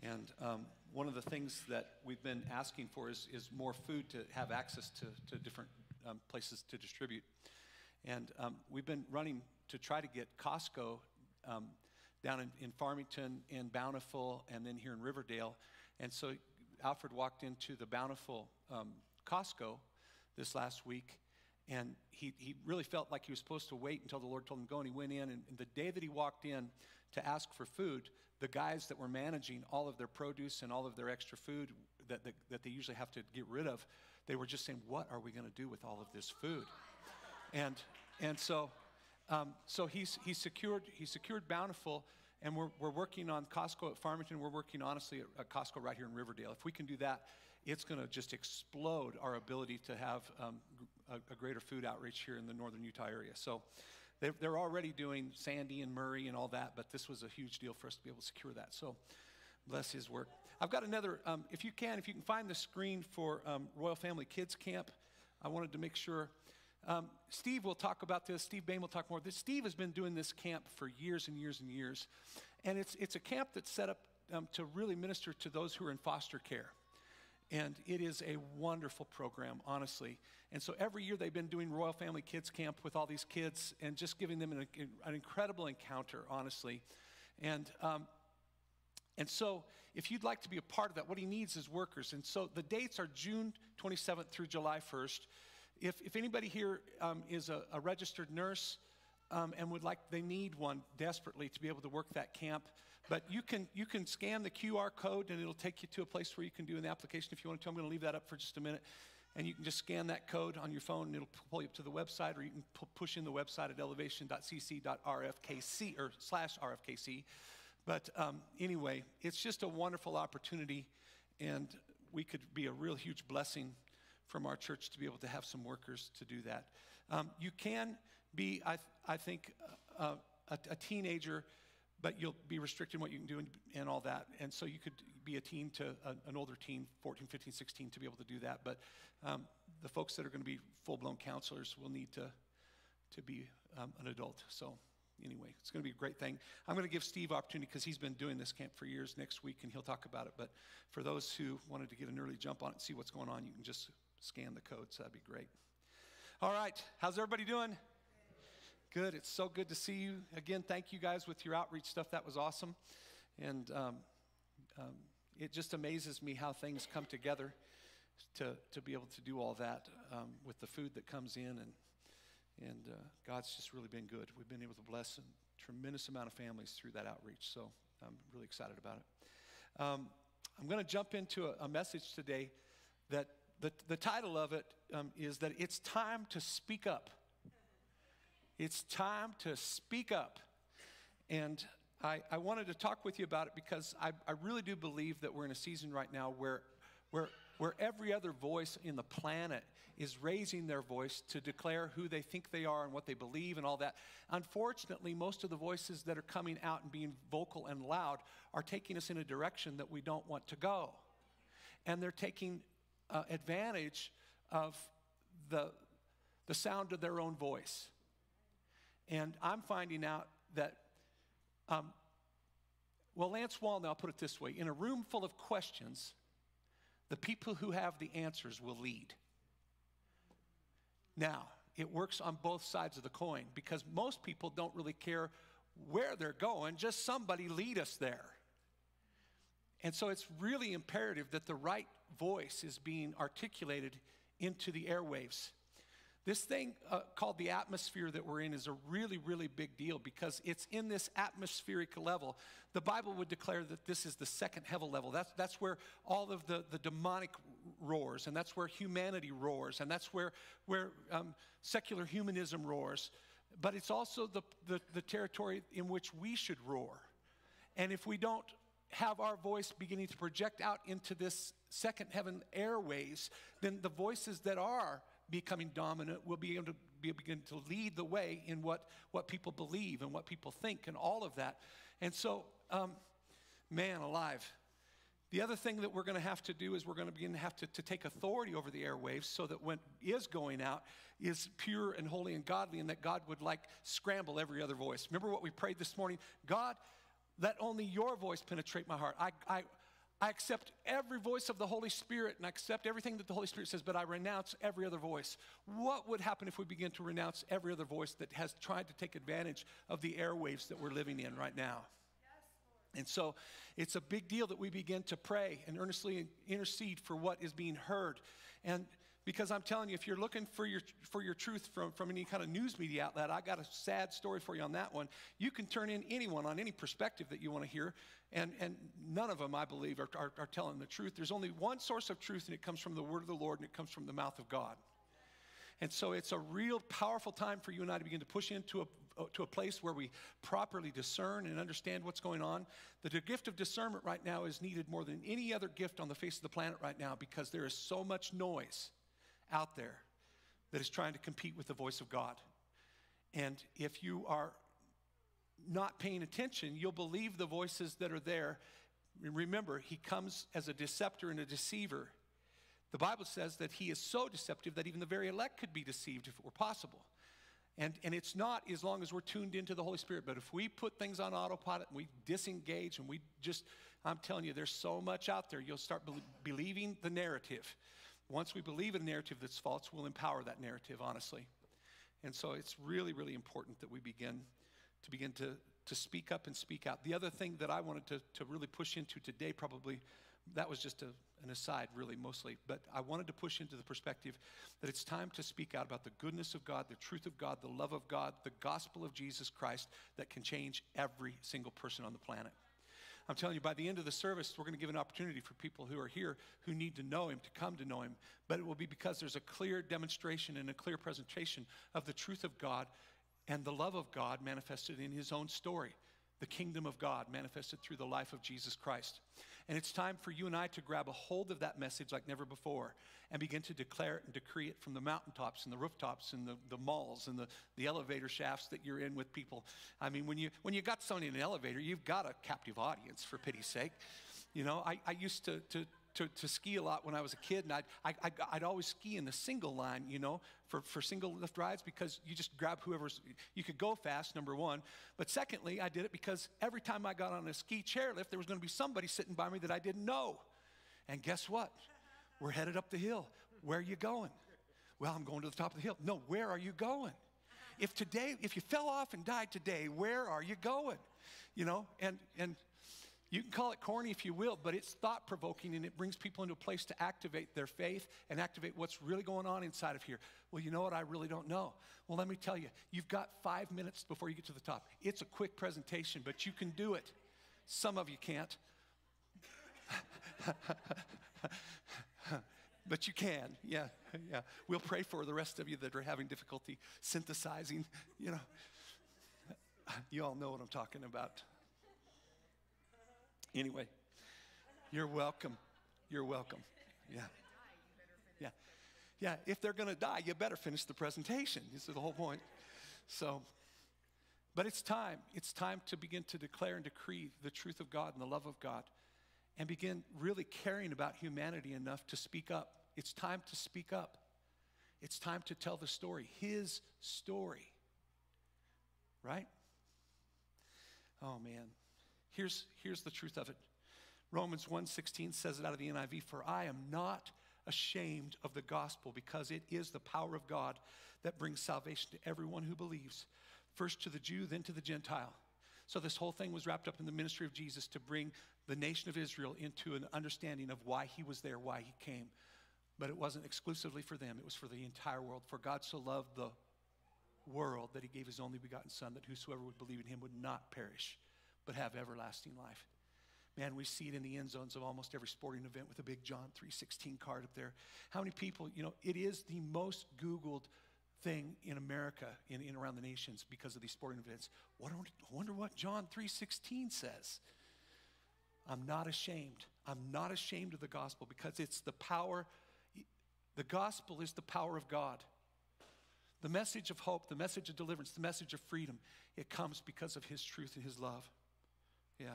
Speaker 4: and um, one of the things that we've been asking for is, is more food to have access to, to different um, places to distribute. And um, we've been running to try to get Costco um, down in, in Farmington and Bountiful and then here in Riverdale. And so Alfred walked into the Bountiful um, Costco this last week and he, he really felt like he was supposed to wait until the Lord told him to go. And he went in, and, and the day that he walked in to ask for food, the guys that were managing all of their produce and all of their extra food that, that, that they usually have to get rid of, they were just saying, What are we going to do with all of this food? And, and so, um, so he's, he's, secured, he's secured Bountiful, and we're, we're working on Costco at Farmington. We're working, honestly, at, at Costco right here in Riverdale. If we can do that, it's going to just explode our ability to have um, a, a, greater food outreach here in the northern Utah area. So they're, they're already doing Sandy and Murray and all that, but this was a huge deal for us to be able to secure that. So bless his work. I've got another, um, if you can, if you can find the screen for um, Royal Family Kids Camp, I wanted to make sure. Um, Steve will talk about this. Steve Bain will talk more. This, Steve has been doing this camp for years and years and years. And it's, it's a camp that's set up um, to really minister to those who are in foster care. And it is a wonderful program, honestly. And so every year they've been doing Royal Family Kids Camp with all these kids and just giving them an, an incredible encounter, honestly. And, um, and so if you'd like to be a part of that, what he needs is workers. And so the dates are June 27th through July 1st. If, if anybody here um, is a, a, registered nurse um, and would like, they need one desperately to be able to work that camp, but you can, you can scan the QR code and it'll take you to a place where you can do an application if you want to. I'm going to leave that up for just a minute. And you can just scan that code on your phone and it'll pull you up to the website, or you can push in the website at elevation.cc.rfkc or slash RFKC. But um, anyway, it's just a wonderful opportunity, and we could be a real huge blessing from our church to be able to have some workers to do that. Um, you can be, I, I think, uh, a, a teenager but you'll be restricted in what you can do and, and all that. And so you could be a teen to a, an older teen, 14, 15, 16, to be able to do that. But um, the folks that are going to be full blown counselors will need to, to be um, an adult. So, anyway, it's going to be a great thing. I'm going to give Steve opportunity because he's been doing this camp for years next week and he'll talk about it. But for those who wanted to get an early jump on it and see what's going on, you can just scan the code. So that'd be great. All right, how's everybody doing? Good. It's so good to see you. Again, thank you guys with your outreach stuff. That was awesome. And um, um, it just amazes me how things come together to, to be able to do all that um, with the food that comes in. And, and uh, God's just really been good. We've been able to bless a tremendous amount of families through that outreach. So I'm really excited about it. Um, I'm going to jump into a, a, message today that the, the title of it um, is that it's time to speak up. It's time to speak up. And I, I wanted to talk with you about it because I, I really do believe that we're in a season right now where, where, where every other voice in the planet is raising their voice to declare who they think they are and what they believe and all that. Unfortunately, most of the voices that are coming out and being vocal and loud are taking us in a direction that we don't want to go. And they're taking uh, advantage of the, the sound of their own voice. And I'm finding out that, um, well, Lance Wallnau, I'll put it this way in a room full of questions, the people who have the answers will lead. Now, it works on both sides of the coin because most people don't really care where they're going, just somebody lead us there. And so it's really imperative that the right voice is being articulated into the airwaves. This thing uh, called the atmosphere that we're in is a really, really big deal because it's in this atmospheric level. The Bible would declare that this is the second heaven level. That's, that's where all of the, the demonic roars, and that's where humanity roars, and that's where, where um, secular humanism roars. But it's also the, the, the territory in which we should roar. And if we don't have our voice beginning to project out into this second heaven airways, then the voices that are becoming dominant will be able to be, begin to lead the way in what, what people believe and what people think and all of that. And so, um, man alive. The other thing that we're going to have to do is we're going to begin to have to, to take authority over the airwaves so that what is going out is pure and holy and godly and that God would like scramble every other voice. Remember what we prayed this morning? God, let only your voice penetrate my heart. I, I, I accept every voice of the Holy Spirit and I accept everything that the Holy Spirit says, but I renounce every other voice. What would happen if we begin to renounce every other voice that has tried to take advantage of the airwaves that we're living in right now? And so it's a big deal that we begin to pray and earnestly intercede for what is being heard. And because I'm telling you, if you're looking for your, for your truth from, from any kind of news media outlet, I got a sad story for you on that one. You can turn in anyone on any perspective that you want to hear, and, and none of them, I believe, are, are, are telling the truth. There's only one source of truth, and it comes from the word of the Lord, and it comes from the mouth of God. And so it's a real powerful time for you and I to begin to push into a, uh, to a place where we properly discern and understand what's going on. The gift of discernment right now is needed more than any other gift on the face of the planet right now because there is so much noise out there that is trying to compete with the voice of God. And if you are not paying attention, you'll believe the voices that are there. Remember, he comes as a deceptor and a deceiver. The Bible says that he is so deceptive that even the very elect could be deceived if it were possible. And, and it's not as long as we're tuned into the Holy Spirit, but if we put things on autopilot and we disengage and we just, I'm telling you, there's so much out there, you'll start be- believing the narrative. Once we believe in a narrative that's false, we'll empower that narrative, honestly. And so it's really, really important that we begin to begin to, to speak up and speak out. The other thing that I wanted to, to really push into today, probably, that was just a, an aside, really, mostly, but I wanted to push into the perspective that it's time to speak out about the goodness of God, the truth of God, the love of God, the gospel of Jesus Christ that can change every single person on the planet. I'm telling you, by the end of the service, we're going to give an opportunity for people who are here who need to know Him to come to know Him. But it will be because there's a clear demonstration and a clear presentation of the truth of God and the love of God manifested in His own story, the kingdom of God manifested through the life of Jesus Christ. And it's time for you and I to grab a hold of that message like never before and begin to declare it and decree it from the mountaintops and the rooftops and the, the malls and the, the elevator shafts that you're in with people. I mean, when you, when you got someone in an elevator, you've got a captive audience, for pity's sake. You know, I, I used to, to, to, to ski a lot when I was a kid, and I'd, I, would i would always ski in the single line, you know, for, for single lift rides because you just grab whoever's, you could go fast, number one. But secondly, I did it because every time I got on a ski chairlift, there was going to be somebody sitting by me that I didn't know. And guess what? We're headed up the hill. Where are you going? Well, I'm going to the top of the hill. No, where are you going? If today, if you fell off and died today, where are you going? You know, and, and you can call it corny if you will, but it's thought provoking and it brings people into a place to activate their faith and activate what's really going on inside of here. Well, you know what? I really don't know. Well, let me tell you, you've got five minutes before you get to the top. It's a quick presentation, but you can do it. Some of you can't. but you can. Yeah, yeah. We'll pray for the rest of you that are having difficulty synthesizing, you know. You all know what I'm talking about. Anyway, you're welcome. You're welcome. Yeah. Yeah. Yeah. If they're going to die, you better finish the presentation. This is the whole point. So, but it's time. It's time to begin to declare and decree the truth of God and the love of God and begin really caring about humanity enough to speak up. It's time to speak up. It's time to tell the story, His story. Right? Oh, man. Here's, here's the truth of it. Romans 1:16 says it out of the NIV, "For I am not ashamed of the gospel because it is the power of God that brings salvation to everyone who believes, first to the Jew, then to the Gentile." So this whole thing was wrapped up in the ministry of Jesus to bring the nation of Israel into an understanding of why he was there, why he came. But it wasn't exclusively for them, it was for the entire world. For God so loved the world that he gave his only begotten son that whosoever would believe in him would not perish but have everlasting life. Man, we see it in the end zones of almost every sporting event with a big John 3:16 card up there. How many people, you know, it is the most Googled thing in America, in, in around the nations because of these sporting events. What, wonder what John 3:16 says. I'm not ashamed. I'm not ashamed of the gospel because it's the power, the gospel is the power of God. The message of hope, the message of deliverance, the message of freedom, it comes because of His truth and His love. Yeah.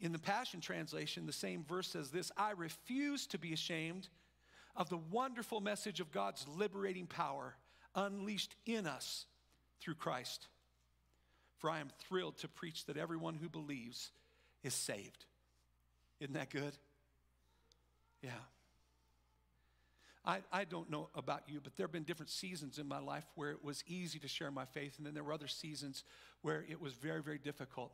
Speaker 4: In the Passion Translation, the same verse says this I refuse to be ashamed of the wonderful message of God's liberating power unleashed in us through Christ. For I am thrilled to preach that everyone who believes is saved. Isn't that good? Yeah. I, I don't know about you, but there have been different seasons in my life where it was easy to share my faith, and then there were other seasons where it was very, very difficult.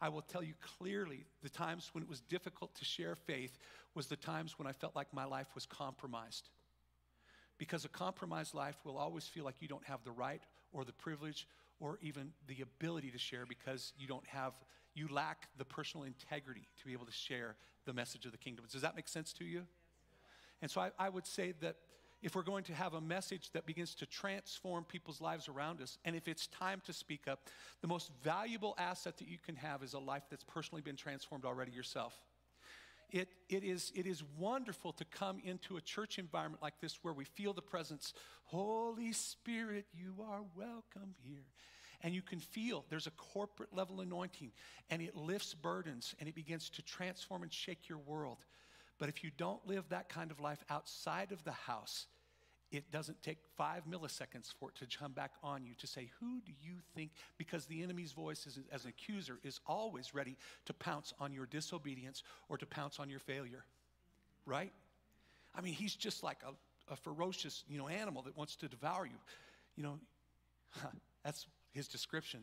Speaker 4: I will tell you clearly the times when it was difficult to share faith was the times when I felt like my life was compromised. Because a compromised life will always feel like you don't have the right or the privilege or even the ability to share because you don't have, you lack the personal integrity to be able to share the message of the kingdom. Does that make sense to you? And so I, I would say that if we're going to have a message that begins to transform people's lives around us, and if it's time to speak up, the most valuable asset that you can have is a life that's personally been transformed already yourself. It, it, is, it is wonderful to come into a church environment like this where we feel the presence. Holy Spirit, you are welcome here. And you can feel there's a corporate level anointing, and it lifts burdens and it begins to transform and shake your world. But if you don't live that kind of life outside of the house, it doesn't take five milliseconds for it to come back on you to say, Who do you think? Because the enemy's voice is, as an accuser is always ready to pounce on your disobedience or to pounce on your failure, right? I mean, he's just like a, a ferocious you know, animal that wants to devour you. You know, that's his description.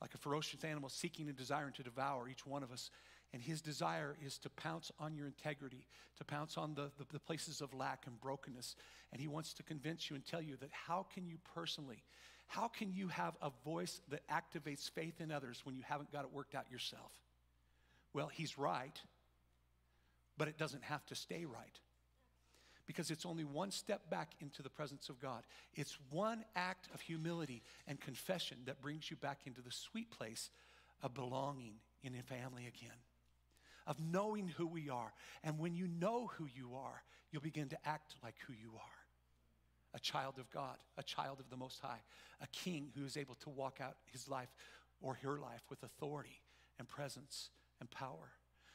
Speaker 4: Like a ferocious animal seeking and desiring to devour each one of us. And his desire is to pounce on your integrity, to pounce on the, the, the, places of lack and brokenness. And he wants to convince you and tell you that how can you personally, how can you have a voice that activates faith in others when you haven't got it worked out yourself? Well, he's right, but it doesn't have to stay right. Because it's only one step back into the presence of God. It's one act of humility and confession that brings you back into the sweet place of belonging in a family again of knowing who we are. And when you know who you are, you'll begin to act like who you are a child of God, a child of the Most High, a king who is able to walk out his life or her life with authority and presence and power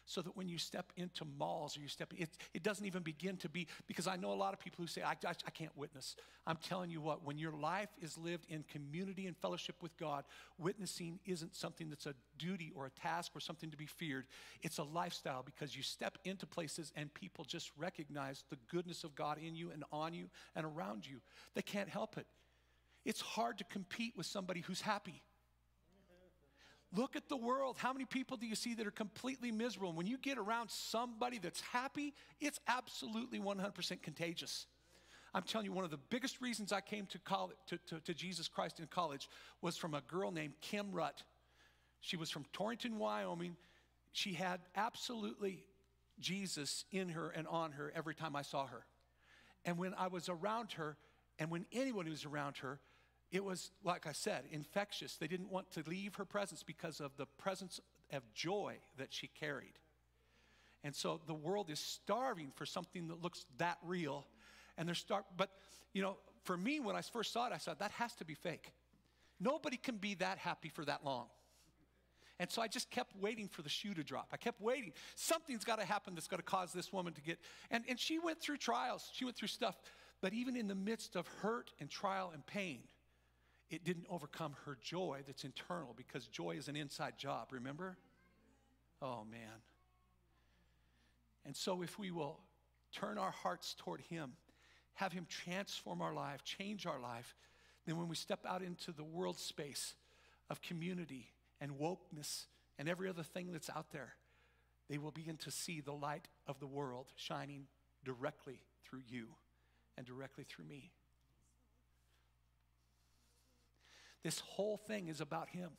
Speaker 4: so that when you step into malls or you step, it, it doesn't even begin to be, because I know a lot of people who say, I, I, I can't witness. I'm telling you what, when your life is lived in community and fellowship with God, witnessing isn't something that's a duty or a task or something to be feared. It's a lifestyle because you step into places and people just recognize the goodness of God in you and on you and around you. They can't help it. It's hard to compete with somebody who's happy. Look at the world. How many people do you see that are completely miserable? And when you get around somebody that's happy, it's absolutely 100% contagious. I'm telling you, one of the biggest reasons I came to, college, to, to, to Jesus Christ in college was from a girl named Kim Rutt. She was from Torrington, Wyoming. She had absolutely Jesus in her and on her every time I saw her. And when I was around her, and when anyone was around her, it was, like I said, infectious. They didn't want to leave her presence because of the presence of joy that she carried. And so the world is starving for something that looks that real. And they're start, but you know, for me, when I first saw it, I said, that has to be fake. Nobody can be that happy for that long. And so I just kept waiting for the shoe to drop. I kept waiting. Something's got to happen that's going to cause this woman to get. And, and she went through trials, she went through stuff. But even in the midst of hurt and trial and pain, it didn't overcome her joy that's internal because joy is an inside job, remember? Oh, man. And so, if we will turn our hearts toward Him, have Him transform our life, change our life, then when we step out into the world space of community and wokeness and every other thing that's out there, they will begin to see the light of the world shining directly through you and directly through me. This whole thing is about Him.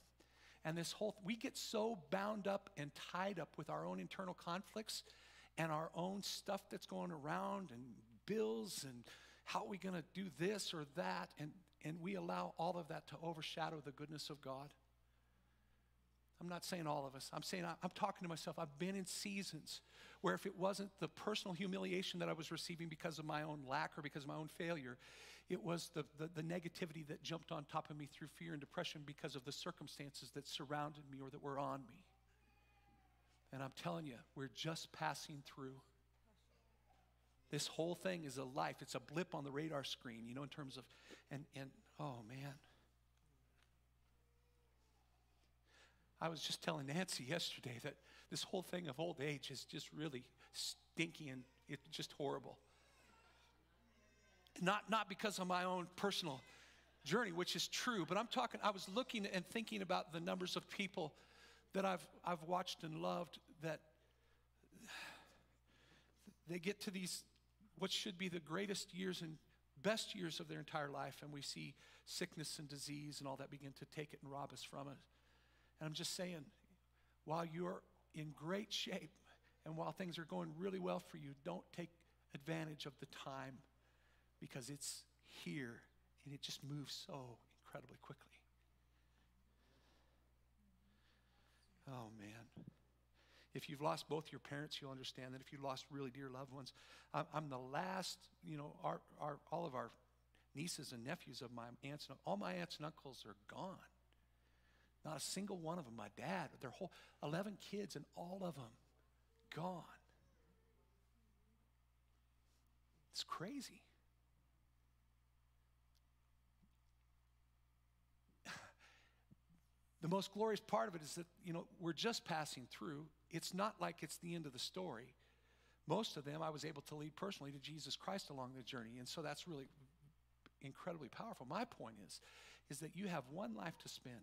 Speaker 4: And this whole, we get so bound up and tied up with our own internal conflicts and our own stuff that's going around and bills and how are we going to do this or that. And, and we allow all of that to overshadow the goodness of God. I'm not saying all of us. I'm saying I- I'm talking to myself. I've been in seasons where if it wasn't the personal humiliation that I was receiving because of my own lack or because of my own failure, it was the, the, the negativity that jumped on top of me through fear and depression because of the circumstances that surrounded me or that were on me. And I'm telling you, we're just passing through. This whole thing is a life. It's a blip on the radar screen, you know, in terms of, and, and oh man. I was just telling Nancy yesterday that this whole thing of old age is just really stinky and it's just horrible. Not, not because of my own personal journey, which is true, but I'm talking, I was looking and thinking about the numbers of people that I've, I've watched and loved that they get to these, what should be the greatest years and best years of their entire life, and we see sickness and disease and all that begin to take it and rob us from it. And I'm just saying, while you're in great shape and while things are going really well for you, don't take advantage of the time because it's here and it just moves so incredibly quickly. Oh, man. If you've lost both your parents, you'll understand that. If you lost really dear loved ones, I'm, the last, you know, our, our, all of our nieces and nephews of my aunts, and all my aunts and uncles are gone. Not a single one of them. My dad, their whole 11 kids, and all of them gone. It's crazy. The most glorious part of it is that, you know, we're just passing through. It's not like it's the end of the story. Most of them I was able to lead personally to Jesus Christ along the journey. And so that's really incredibly powerful. My point is, is that you have one life to spend.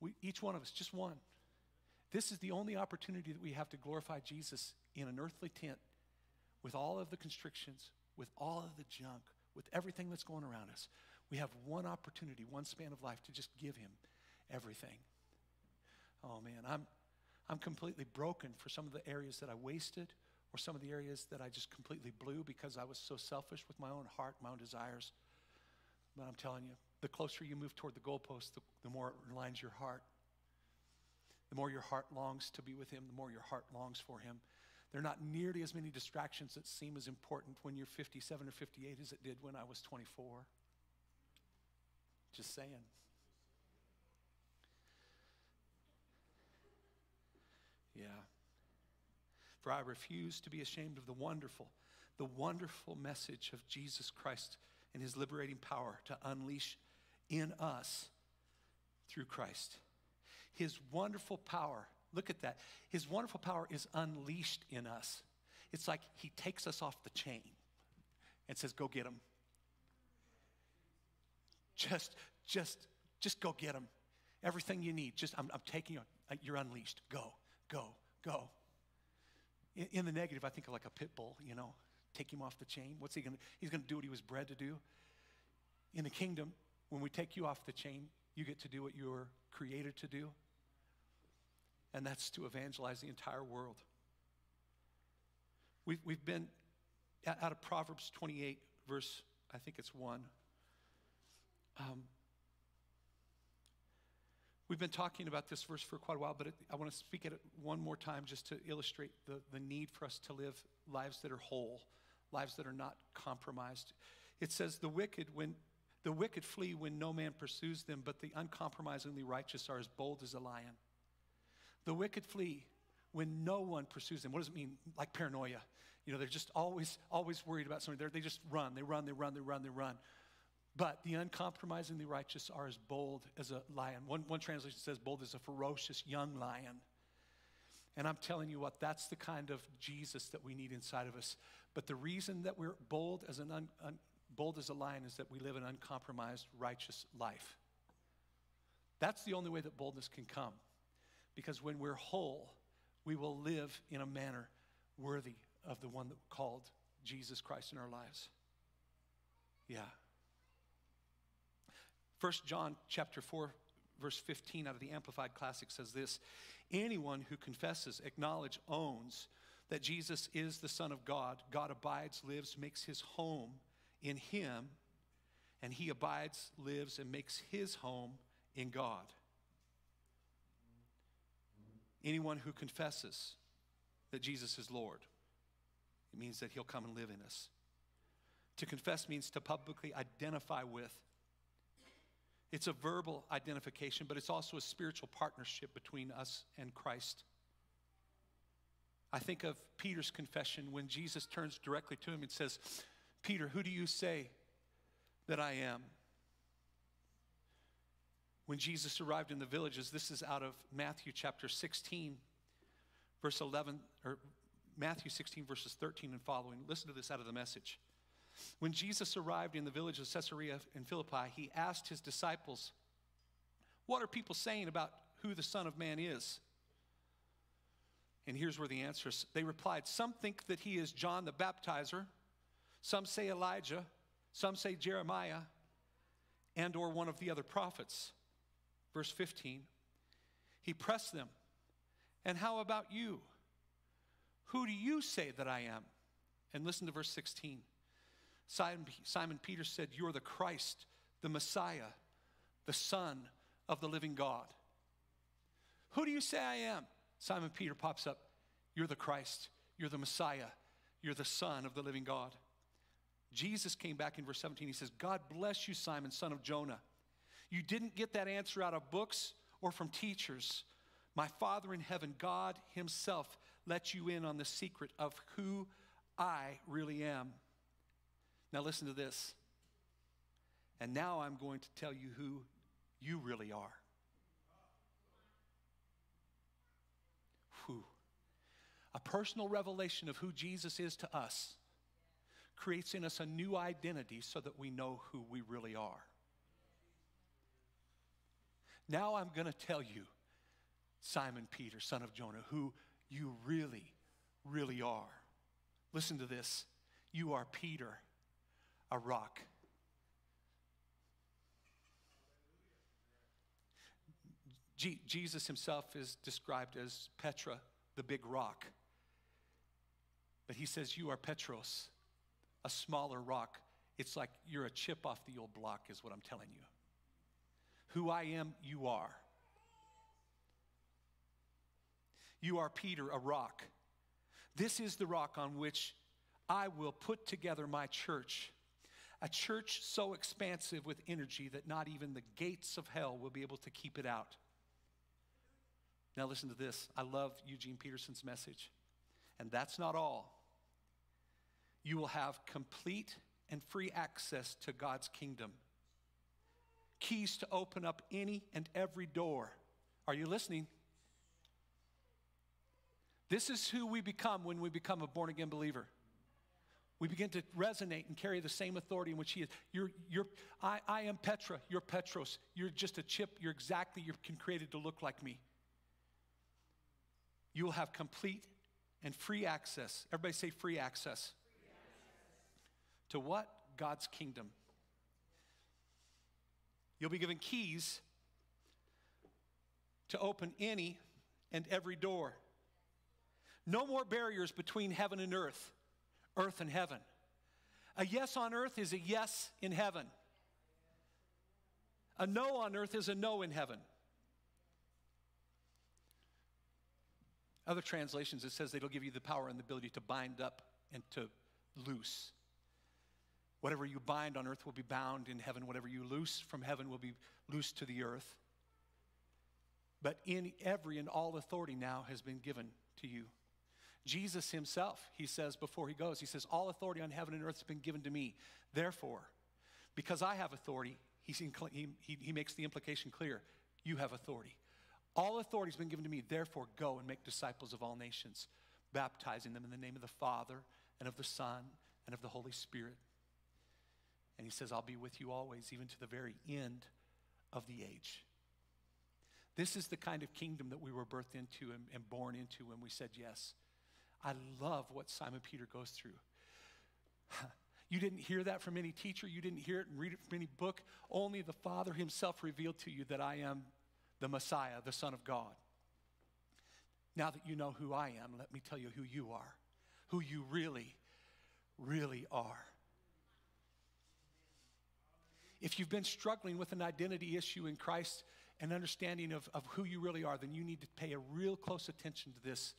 Speaker 4: We, each one of us, just one. This is the only opportunity that we have to glorify Jesus in an earthly tent with all of the constrictions, with all of the junk, with everything that's going around us. We have one opportunity, one span of life to just give him everything. Oh man, I'm, I'm completely broken for some of the areas that I wasted or some of the areas that I just completely blew because I was so selfish with my own heart, my own desires. But I'm telling you, the closer you move toward the goalpost, the, the more it aligns your heart. The more your heart longs to be with Him, the more your heart longs for Him. There are not nearly as many distractions that seem as important when you're 57 or 58 as it did when I was 24. Just saying. Yeah. For I refuse to be ashamed of the wonderful, the wonderful message of Jesus Christ and his liberating power to unleash in us through Christ. His wonderful power, look at that. His wonderful power is unleashed in us. It's like he takes us off the chain and says, Go get him. Just, just, just go get him. Everything you need, just, I'm, I'm taking you, uh, you're unleashed. Go, go, go. In, in the negative, I think of like a pit bull, you know, take him off the chain. What's he gonna, he's gonna do what he was bred to do. In the kingdom, when we take you off the chain, you get to do what you were created to do, and that's to evangelize the entire world. We've, we've been out of Proverbs 28, verse, I think it's 1. Um, we've been talking about this verse for quite a while, but it, I want to speak at it one more time just to illustrate the, the need for us to live lives that are whole, lives that are not compromised. It says, The wicked, when the wicked flee when no man pursues them, but the uncompromisingly righteous are as bold as a lion. The wicked flee when no one pursues them. What does it mean? Like paranoia. You know, they're just always, always worried about something. They're, they just run, they run, they run, they run, they run. But the uncompromisingly righteous are as bold as a lion. One, one translation says bold as a ferocious young lion. And I'm telling you what, that's the kind of Jesus that we need inside of us. But the reason that we're bold as an un, un, bold as a lion is that we live an uncompromised, righteous life. That's the only way that boldness can come. Because when we're whole, we will live in a manner worthy of the one that called Jesus Christ in our lives. Yeah. 1 John chapter 4 verse 15 out of the amplified classic says this anyone who confesses acknowledge owns that jesus is the son of god god abides lives makes his home in him, and he abides, lives, and makes his home in God. Anyone who confesses that Jesus is Lord, it means that he'll come and live in us. To confess means to publicly identify with. It's a verbal identification, but it's also a spiritual partnership between us and Christ. I think of Peter's confession when Jesus turns directly to him and says, Peter, who do you say that I am? When Jesus arrived in the villages, this is out of Matthew chapter 16, verse 11, or Matthew 16, verses 13 and following. Listen to this out of the message. When Jesus arrived in the village of Caesarea in Philippi, he asked his disciples, What are people saying about who the Son of Man is? And here's where the answer is. They replied, Some think that he is John the baptizer, some say Elijah, some say Jeremiah, and or one of the other prophets. Verse 15. He pressed them, And how about you? Who do you say that I am? And listen to verse 16. Simon, Simon Peter said, You're the Christ, the Messiah, the Son of the living God. Who do you say I am? Simon Peter pops up, You're the Christ, you're the Messiah, you're the Son of the living God. Jesus came back in verse 17. He says, God bless you, Simon, son of Jonah. You didn't get that answer out of books or from teachers. My Father in heaven, God Himself, let you in on the secret of who I really am. Now, listen to this. And now I'm going to tell you who you really are. Whew. A personal revelation of who Jesus is to us creates in us a new identity so that we know who we really are. Now I'm going to tell you, Simon Peter, son of Jonah, who you really, really are. Listen to this. You are Peter, a rock. Jesus himself is described as Petra, the big rock. But he says, You are Petros, a smaller rock. It's like you're a chip off the old block, is what I'm telling you. Who I am, you are. You are Peter, a rock. This is the rock on which I will put together my church. A church so expansive with energy that not even the gates of hell will be able to keep it out. Now, listen to this. I love Eugene Peterson's message. And that's not all. You will have complete and free access to God's kingdom, keys to open up any and every door. Are you listening? This is who we become when we become a born again believer. We begin to resonate and carry the same authority in which He is. You're, you're, I, I am Petra, you're Petros. You're just a chip, you're exactly, you're created to look like me. You will have complete and free access. Everybody say free access. Free access. To what? God's kingdom. You'll be given keys to open any and every door. No more barriers between heaven and earth, earth and heaven. A yes on earth is a yes in heaven. A no on earth is a no in heaven. Other translations, it says it'll give you the power and the ability to bind up and to loose. Whatever you bind on earth will be bound in heaven. Whatever you loose from heaven will be loosed to the earth. But in every and all authority now has been given to you. Jesus himself, he says before he goes, he says, All authority on heaven and earth has been given to me. Therefore, because I have authority, he, he, he makes the implication clear you have authority. All authority has been given to me. Therefore, go and make disciples of all nations, baptizing them in the name of the Father and of the Son and of the Holy Spirit. And he says, I'll be with you always, even to the very end of the age. This is the kind of kingdom that we were birthed into and, and born into when we said yes. I love what Simon Peter goes through. You didn't hear that from any teacher. You didn't hear it and read it from any book. Only the Father Himself revealed to you that I am the Messiah, the Son of God. Now that you know who I am, let me tell you who you are, who you really, really are. If you've been struggling with an identity issue in Christ and understanding of, of who you really are, then you need to pay a real close attention to this.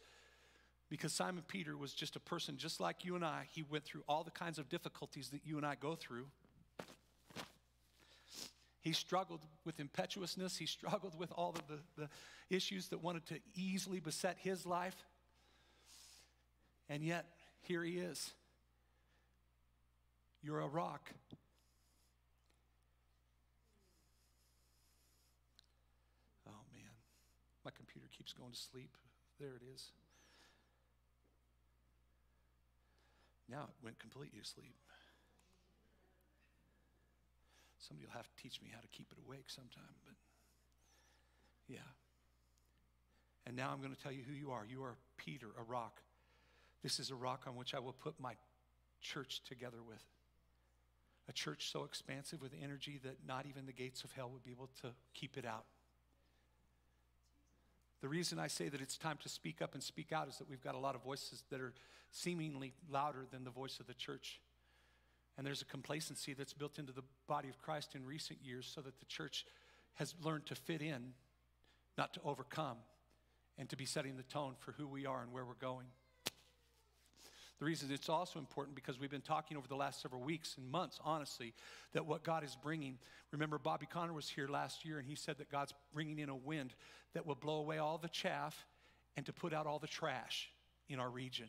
Speaker 4: Because Simon Peter was just a person just like you and I. He went through all the kinds of difficulties that you and I go through. He struggled with impetuousness. He struggled with all of the, the issues that wanted to easily beset his life. And yet, here he is. You're a rock. Oh, man. My computer keeps going to sleep. There it is. Now it went completely asleep. Somebody will have to teach me how to keep it awake sometime, but yeah. And now I'm going to tell you who you are. You are Peter, a rock. This is a rock on which I will put my church together with. A church so expansive with energy that not even the gates of hell would be able to keep it out. The reason I say that it's time to speak up and speak out is that we've got a lot of voices that are seemingly louder than the voice of the church. And there's a complacency that's built into the body of Christ in recent years so that the church has learned to fit in, not to overcome, and to be setting the tone for who we are and where we're going. The reason it's also important because we've been talking over the last several weeks and months, honestly, that what God is bringing. Remember, Bobby Conner was here last year and he said that God's bringing in a wind that will blow away all the chaff and to put out all the trash in our region.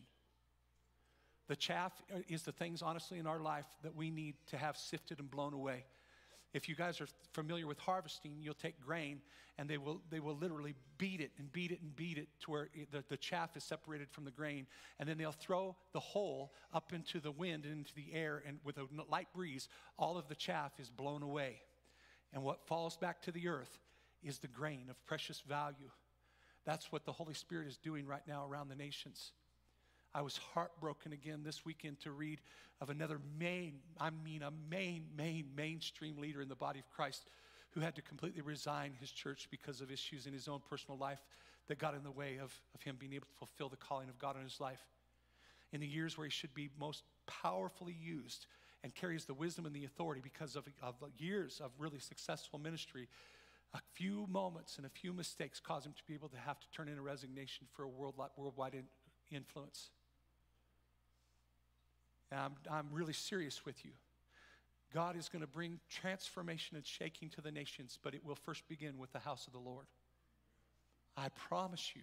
Speaker 4: The chaff is the things, honestly, in our life that we need to have sifted and blown away. If you guys are familiar with harvesting, you'll take grain and they will, they will literally beat it and beat it and beat it to where the, the chaff is separated from the grain. And then they'll throw the whole up into the wind and into the air. And with a light breeze, all of the chaff is blown away. And what falls back to the earth is the grain of precious value. That's what the Holy Spirit is doing right now around the nations. I was heartbroken again this weekend to read of another main, I mean, a main, main, mainstream leader in the body of Christ who had to completely resign his church because of issues in his own personal life that got in the way of, of him being able to fulfill the calling of God in his life. In the years where he should be most powerfully used and carries the wisdom and the authority because of, of years of really successful ministry, a few moments and a few mistakes cause him to be able to have to turn in a resignation for a world, worldwide influence. And I'm, I'm really serious with you. God is going to bring transformation and shaking to the nations, but it will first begin with the house of the Lord. I promise you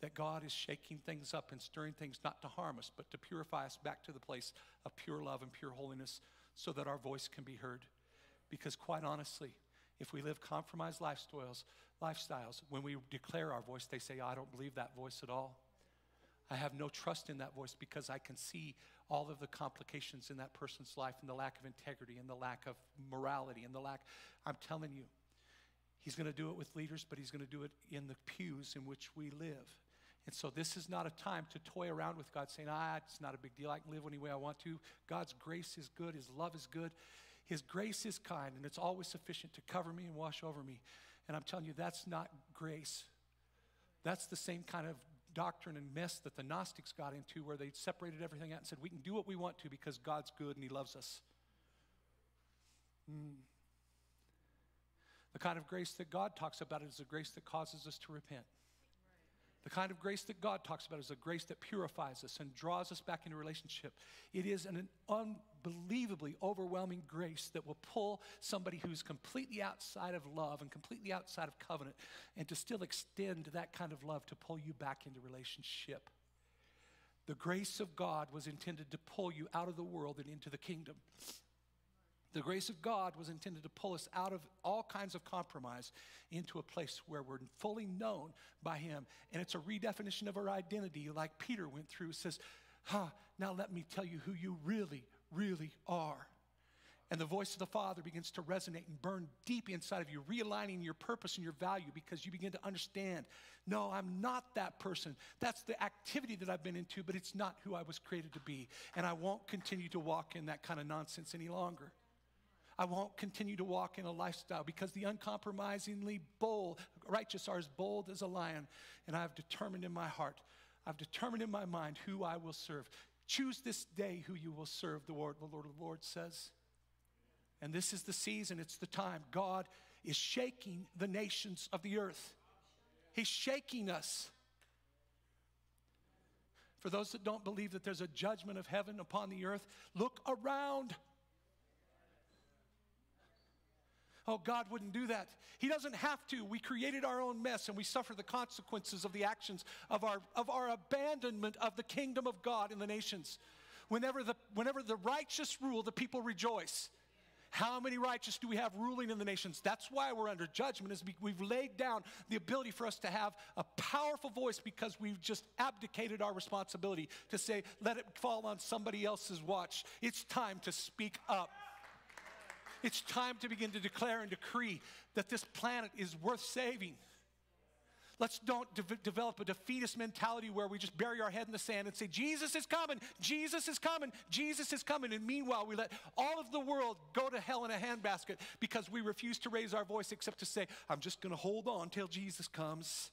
Speaker 4: that God is shaking things up and stirring things not to harm us, but to purify us back to the place of pure love and pure holiness so that our voice can be heard. Because, quite honestly, if we live compromised lifestyles, lifestyles, when we declare our voice, they say, I don't believe that voice at all. I have no trust in that voice because I can see all of the complications in that person's life and the lack of integrity and the lack of morality and the lack. I'm telling you, he's going to do it with leaders, but he's going to do it in the pews in which we live. And so this is not a time to toy around with God saying, ah, it's not a big deal. I can live any way I want to. God's grace is good. His love is good. His grace is kind, and it's always sufficient to cover me and wash over me. And I'm telling you, that's not grace. That's the same kind of doctrine and mess that the Gnostics got into, where they separated everything out and said, we can do what we want to because God's good and He loves us. Mm. The kind of grace that God talks about is the grace that causes us to repent. The kind of grace that God talks about is a grace that purifies us and draws us back into relationship. It is an unbelievably overwhelming grace that will pull somebody who's completely outside of love and completely outside of covenant and to still extend that kind of love to pull you back into relationship. The grace of God was intended to pull you out of the world and into the kingdom. The grace of God was intended to pull us out of all kinds of compromise into a place where we're fully known by Him. And it's a redefinition of our identity, like Peter went through. It says, huh, now let me tell you who you really, really are. And the voice of the Father begins to resonate and burn deep inside of you, realigning your purpose and your value because you begin to understand no, I'm not that person. That's the activity that I've been into, but it's not who I was created to be. And I won't continue to walk in that kind of nonsense any longer. I won't continue to walk in a lifestyle because the uncompromisingly bold, righteous are as bold as a lion. And I've determined in my heart, I've determined in my mind who I will serve. Choose this day who you will serve, the Lord, the Lord of the Lord says. And this is the season, it's the time. God is shaking the nations of the earth. He's shaking us. For those that don't believe that there's a judgment of heaven upon the earth, look around. Oh, God wouldn't do that. He doesn't have to. We created our own mess and we suffer the consequences of the actions of our, of our abandonment of the kingdom of God in the nations. Whenever the, whenever the righteous rule, the people rejoice. How many righteous do we have ruling in the nations? That's why we're under judgment, is we've laid down the ability for us to have a powerful voice because we've just abdicated our responsibility to say, let it fall on somebody else's watch. It's time to speak up. It's time to begin to declare and decree that this planet is worth saving. Let's don't de- develop a defeatist mentality where we just bury our head in the sand and say, Jesus is coming, Jesus is coming, Jesus is coming. And meanwhile, we let all of the world go to hell in a handbasket because we refuse to raise our voice except to say, I'm just going to hold on till Jesus comes.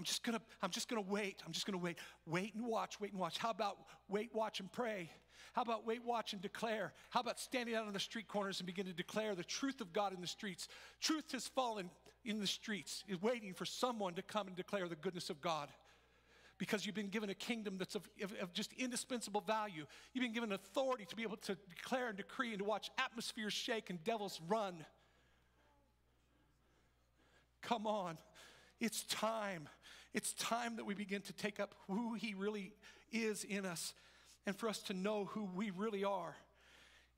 Speaker 4: I'm just gonna, I'm just gonna wait. I'm just gonna wait. Wait and watch, wait and watch. How about wait, watch, and pray? How about wait, watch, and declare? How about standing out on the street corners and begin to declare the truth of God in the streets? Truth has fallen in the streets, is waiting for someone to come and declare the goodness of God. Because you've been given a kingdom that's of, of, of just indispensable value. You've been given authority to be able to declare and decree and to watch atmospheres shake and devils run. Come on. It's time. It's time that we begin to take up who He really is in us and for us to know who we really are.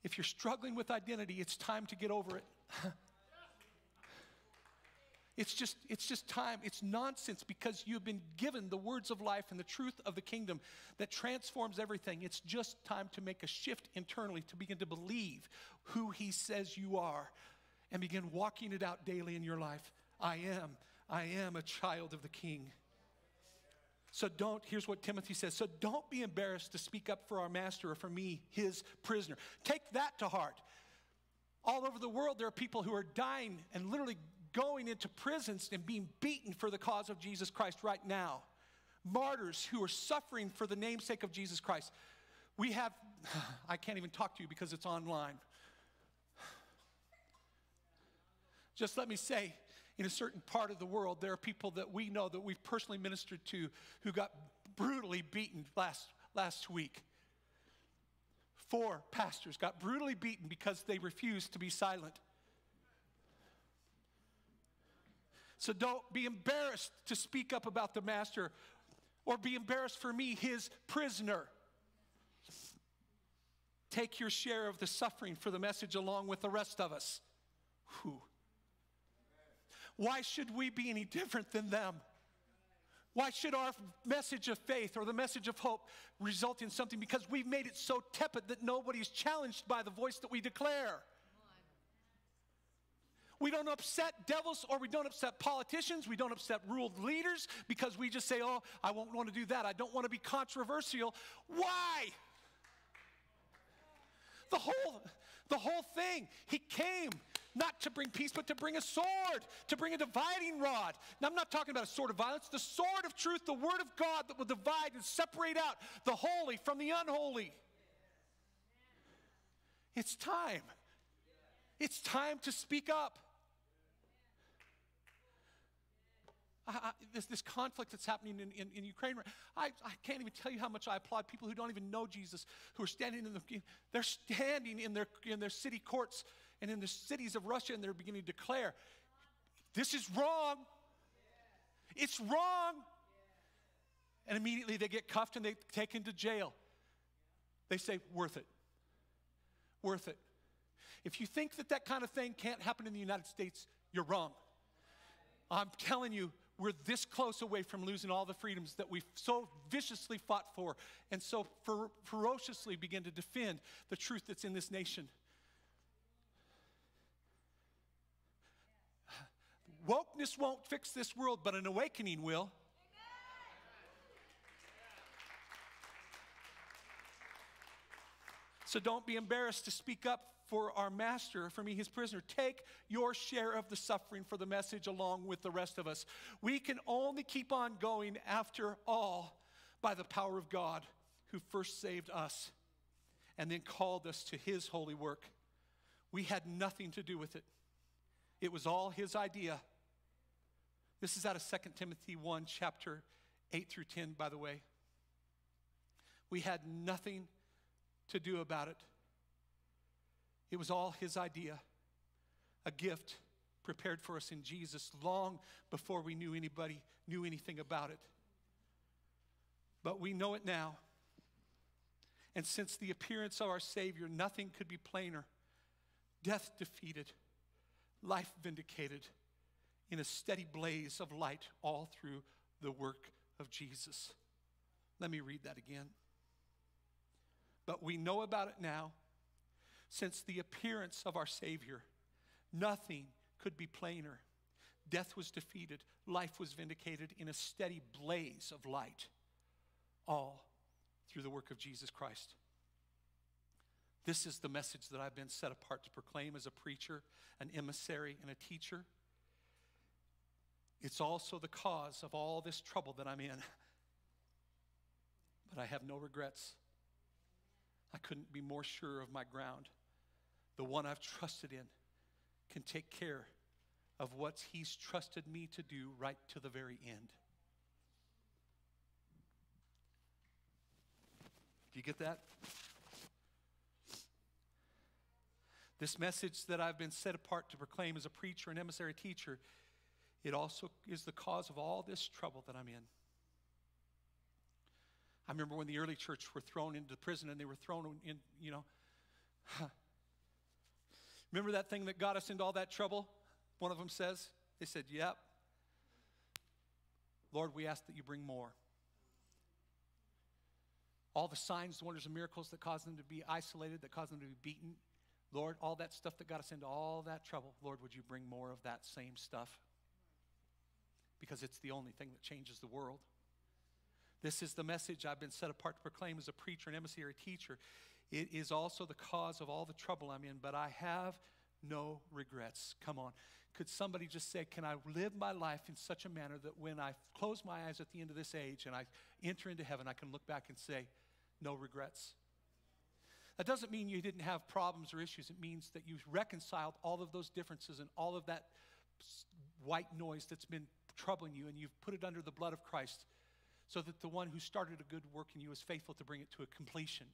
Speaker 4: If you're struggling with identity, it's time to get over it. It's just, it's just time. It's nonsense because you've been given the words of life and the truth of the kingdom that transforms everything. It's just time to make a shift internally to begin to believe who He says you are and begin walking it out daily in your life. I am, I am a child of the King. So don't, here's what Timothy says. So don't be embarrassed to speak up for our master or for me, his prisoner. Take that to heart. All over the world, there are people who are dying and literally going into prisons and being beaten for the cause of Jesus Christ right now. Martyrs who are suffering for the namesake of Jesus Christ. We have, I can't even talk to you because it's online. Just let me say, in a certain part of the world, there are people that we know that we've personally ministered to who got brutally beaten last, last week. Four pastors got brutally beaten because they refused to be silent. So don't be embarrassed to speak up about the master or be embarrassed for me, his prisoner. Take your share of the suffering for the message along with the rest of us. Whew. Why should we be any different than them? Why should our message of faith or the message of hope result in something? Because we've made it so tepid that nobody's challenged by the voice that we declare. We don't upset devils or we don't upset politicians. We don't upset ruled leaders because we just say, oh, I won't want to do that. I don't want to be controversial. Why? The whole, the whole thing. He came not to bring peace, but to bring a sword, to bring a dividing rod. Now, I'm not talking about a sword of violence, the sword of truth, the word of God that will divide and separate out the holy from the unholy. It's time. It's time to speak up. I, I, this, this conflict that's happening in, in, in Ukraine, I, I can't even tell you how much I applaud people who don't even know Jesus, who are standing in the, they're standing in their, in their city courts and in the cities of Russia, and they're beginning to declare, this is wrong. It's wrong. And immediately they get cuffed and they taken to jail. They say, worth it. Worth it. If you think that that kind of thing can't happen in the United States, you're wrong. I'm telling you, we're this close away from losing all the freedoms that we've so viciously fought for and so fer- ferociously begin to defend the truth that's in this nation. Wokeness won't fix this world, but an awakening will. So don't be embarrassed to speak up for our master, for me, his prisoner. Take your share of the suffering for the message along with the rest of us. We can only keep on going after all by the power of God who first saved us and then called us to his holy work. We had nothing to do with it. It was all his idea. This is out of 2 Timothy 1, chapter 8 through 10, by the way. We had nothing to do about it. It was all his idea, a gift prepared for us in Jesus long before we knew anybody knew anything about it. But we know it now. And since the appearance of our Savior, nothing could be plainer. Death defeated, life vindicated in a steady blaze of light all through the work of Jesus. Let me read that again. But we know about it now. Since the appearance of our Savior, nothing could be plainer. Death was defeated, life was vindicated in a steady blaze of light, all through the work of Jesus Christ. This is the message that I've been set apart to proclaim as a preacher, an emissary, and a teacher. It's also the cause of all this trouble that I'm in. But I have no regrets. I couldn't be more sure of my ground. The one I've trusted in can take care of what He's trusted me to do right to the very end. Do you get that? This message that I've been set apart to proclaim as a preacher and emissary teacher, it also is the cause of all this trouble that I'm in. I remember when the early church were thrown into prison and they were thrown in, you know. Remember that thing that got us into all that trouble? One of them says, they said, Yep. Lord, we ask that you bring more. All the signs, wonders, and miracles that caused them to be isolated, that caused them to be beaten. Lord, all that stuff that got us into all that trouble, Lord, would you bring more of that same stuff? Because it's the only thing that changes the world. This is the message I've been set apart to proclaim as a preacher, an emissary a teacher. It is also the cause of all the trouble I'm in, but I have no regrets. Come on. Could somebody just say, Can I live my life in such a manner that when I close my eyes at the end of this age and I enter into heaven, I can look back and say, No regrets? That doesn't mean you didn't have problems or issues. It means that you reconciled all of those differences and all of that white noise that's been troubling you, and you've put it under the blood of Christ so that the one who started a good work in you is faithful to bring it to a completion.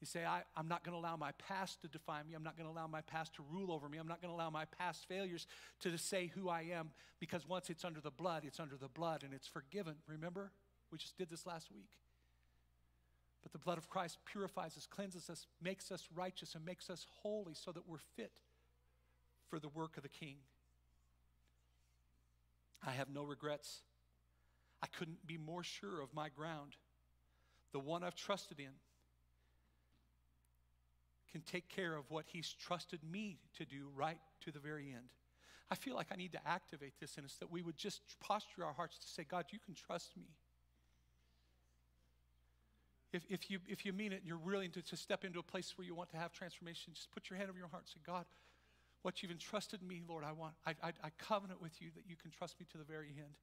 Speaker 4: You say, I, am not going to allow my past to define me. I'm not going to allow my past to rule over me. I'm not going to allow my past failures to say who I am because once it's under the blood, it's under the blood and it's forgiven. Remember? We just did this last week. But the blood of Christ purifies us, cleanses us, makes us righteous, and makes us holy so that we're fit for the work of the King. I have no regrets. I couldn't be more sure of my ground. The one I've trusted in can take care of what He's trusted me to do right to the very end. I feel like I need to activate this in us that we would just posture our hearts to say, God, you can trust me. If, if, you, if you mean it and you're willing to, to step into a place where you want to have transformation, just put your hand over your heart and say, God, what you've entrusted me, Lord, I want, I, I, I covenant with you that you can trust me to the very end.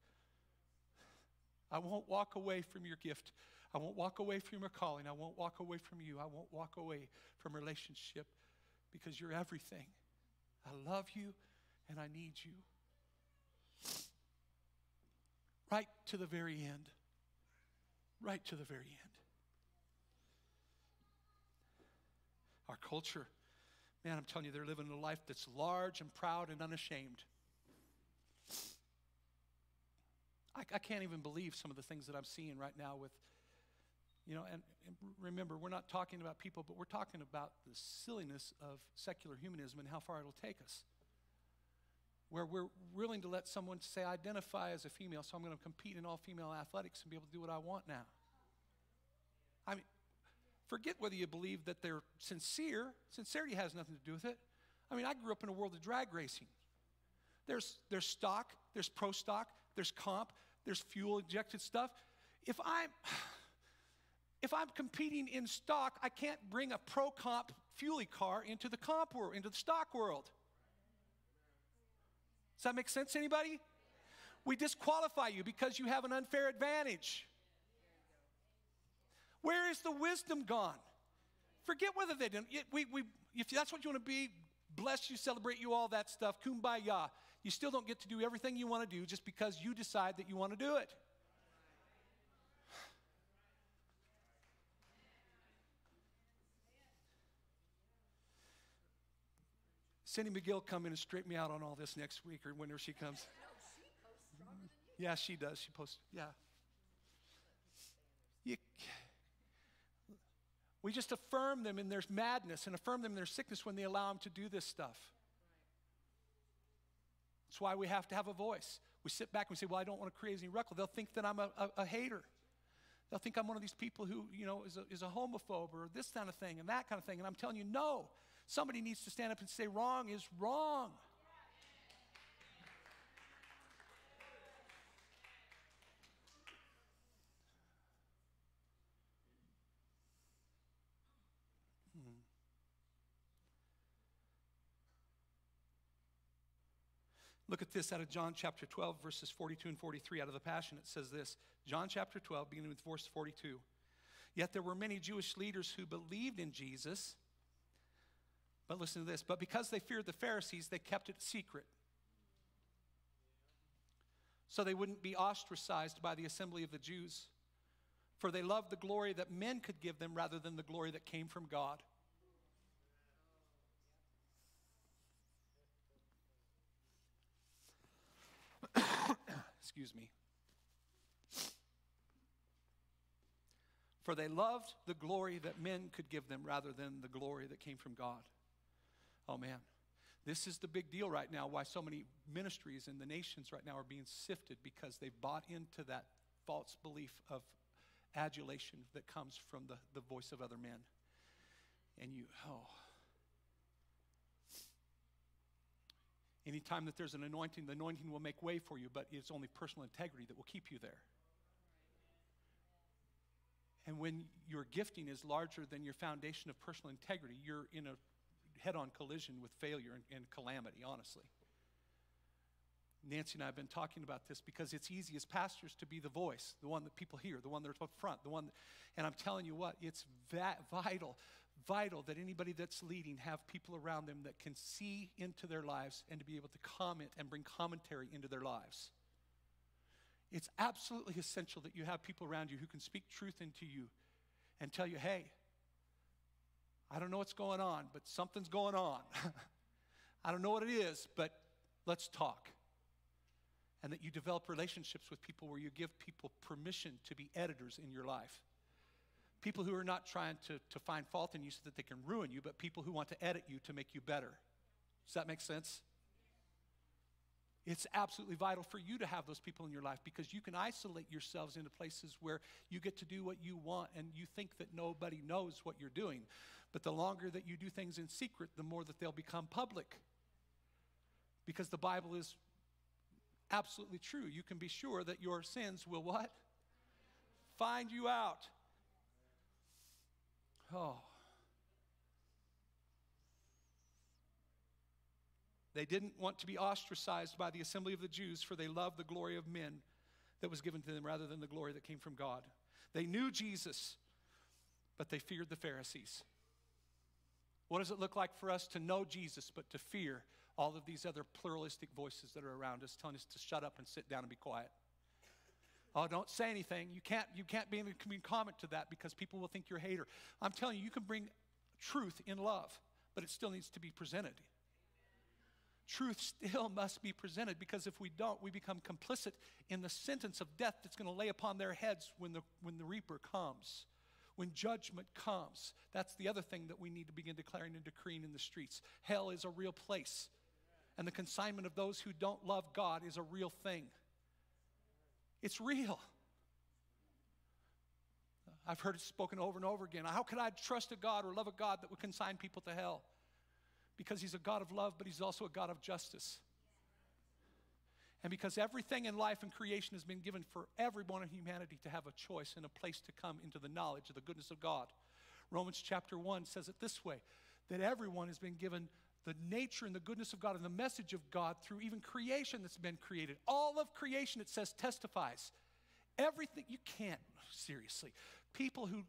Speaker 4: I won't walk away from your gift. I won't walk away from your calling. I won't walk away from you. I won't walk away from relationship because you're everything. I love you and I need you. Right to the very end. Right to the very end. Our culture, man, I'm telling you, they're living a life that's large and proud and unashamed. I, I can't even believe some of the things that I'm seeing right now with, you know, and, and remember, we're not talking about people, but we're talking about the silliness of secular humanism and how far it'll take us. Where we're willing to let someone say, identify as a female, so I'm going to compete in all female athletics and be able to do what I want now. I mean, forget whether you believe that they're sincere. Sincerity has nothing to do with it. I mean, I grew up in a world of drag racing. There's, there's stock, there's pro stock, there's comp, there's fuel injected stuff. If I'm if I'm competing in stock, I can't bring a pro comp fuelie car into the comp world, into the stock world. Does that make sense, to anybody? We disqualify you because you have an unfair advantage. Where is the wisdom gone? Forget whether they didn't. We, we, if that's what you want to be, bless you, celebrate you, all that stuff, kumbaya. You still don't get to do everything you want to do just because you decide that you want to do it. Cindy McGill come in and straighten me out on all this next week or whenever she comes. Yeah, she does. She posts. Yeah. You, we just affirm them in their madness and affirm them in their sickness when they allow them to do this stuff. That's why we have to have a voice. We sit back and we say, Well, I don't want to create any ruckel. They'll think that I'm a, a, a hater. They'll think I'm one of these people who, you know, is a, is a homophobe or this kind of thing and that kind of thing. And I'm telling you, no. Somebody needs to stand up and say, Wrong is wrong. Look at this out of John chapter 12, verses 42 and 43. Out of the Passion, it says this John chapter 12, beginning with verse 42. Yet there were many Jewish leaders who believed in Jesus. But listen to this. But because they feared the Pharisees, they kept it secret. So they wouldn't be ostracized by the assembly of the Jews. For they loved the glory that men could give them rather than the glory that came from God. Excuse me. For they loved the glory that men could give them rather than the glory that came from God. Oh man, this is the big deal right now why so many ministries in the nations right now are being sifted because they've bought into that false belief of adulation that comes from the, the voice of other men. And you, oh. Anytime that there's an anointing, the anointing will make way for you, but it's only personal integrity that will keep you there. And when your gifting is larger than your foundation of personal integrity, you're in a head on collision with failure and, and, calamity, honestly. Nancy and I have been talking about this because it's easy as pastors to be the voice, the one that people hear, the one that's up front, the one, that, and I'm telling you what, it's that vital vital that anybody that's leading have people around them that can see into their lives and to be able to comment and bring commentary into their lives. It's absolutely essential that you have people around you who can speak truth into you and tell you, hey, I don't know what's going on, but something's going on. I don't know what it is, but let's talk. And that you develop relationships with people where you give people permission to be editors in your life. People who are not trying to, to find fault in you so that they can ruin you, but people who want to edit you to make you better. Does that make sense? It's absolutely vital for you to have those people in your life because you can isolate yourselves into places where you get to do what you want and you think that nobody knows what you're doing. But the longer that you do things in secret, the more that they'll become public. Because the Bible is absolutely true. You can be sure that your sins will what? Find you out. Oh. They didn't want to be ostracized by the assembly of the Jews, for they loved the glory of men that was given to them rather than the glory that came from God. They knew Jesus, but they feared the Pharisees. What does it look like for us to know Jesus, but to fear all of these other pluralistic voices that are around us telling us to shut up and sit down and be quiet? Oh, don't say anything. You can't, you can't be able to comment to that because people will think you're a hater. I'm telling you, you can bring truth in love, but it still needs to be presented. Truth still must be presented because if we don't, we become complicit in the sentence of death that's going to lay upon their heads when the, when the reaper comes, when judgment comes. That's the other thing that we need to begin declaring and decreeing in the streets. Hell is a real place, and the consignment of those who don't love God is a real thing. It's real. I've heard it spoken over and over again. How could I trust a God or love a God that would consign people to hell? Because He's a God of love, but He's also a God of justice. And because everything in life and creation has been given for everyone in humanity to have a choice and a place to come into the knowledge of the goodness of God. Romans chapter 1 says it this way that everyone has been given the nature and the goodness of God and the message of God through even creation that's been created. All of creation, it says, testifies. Everything, you can't, seriously. People who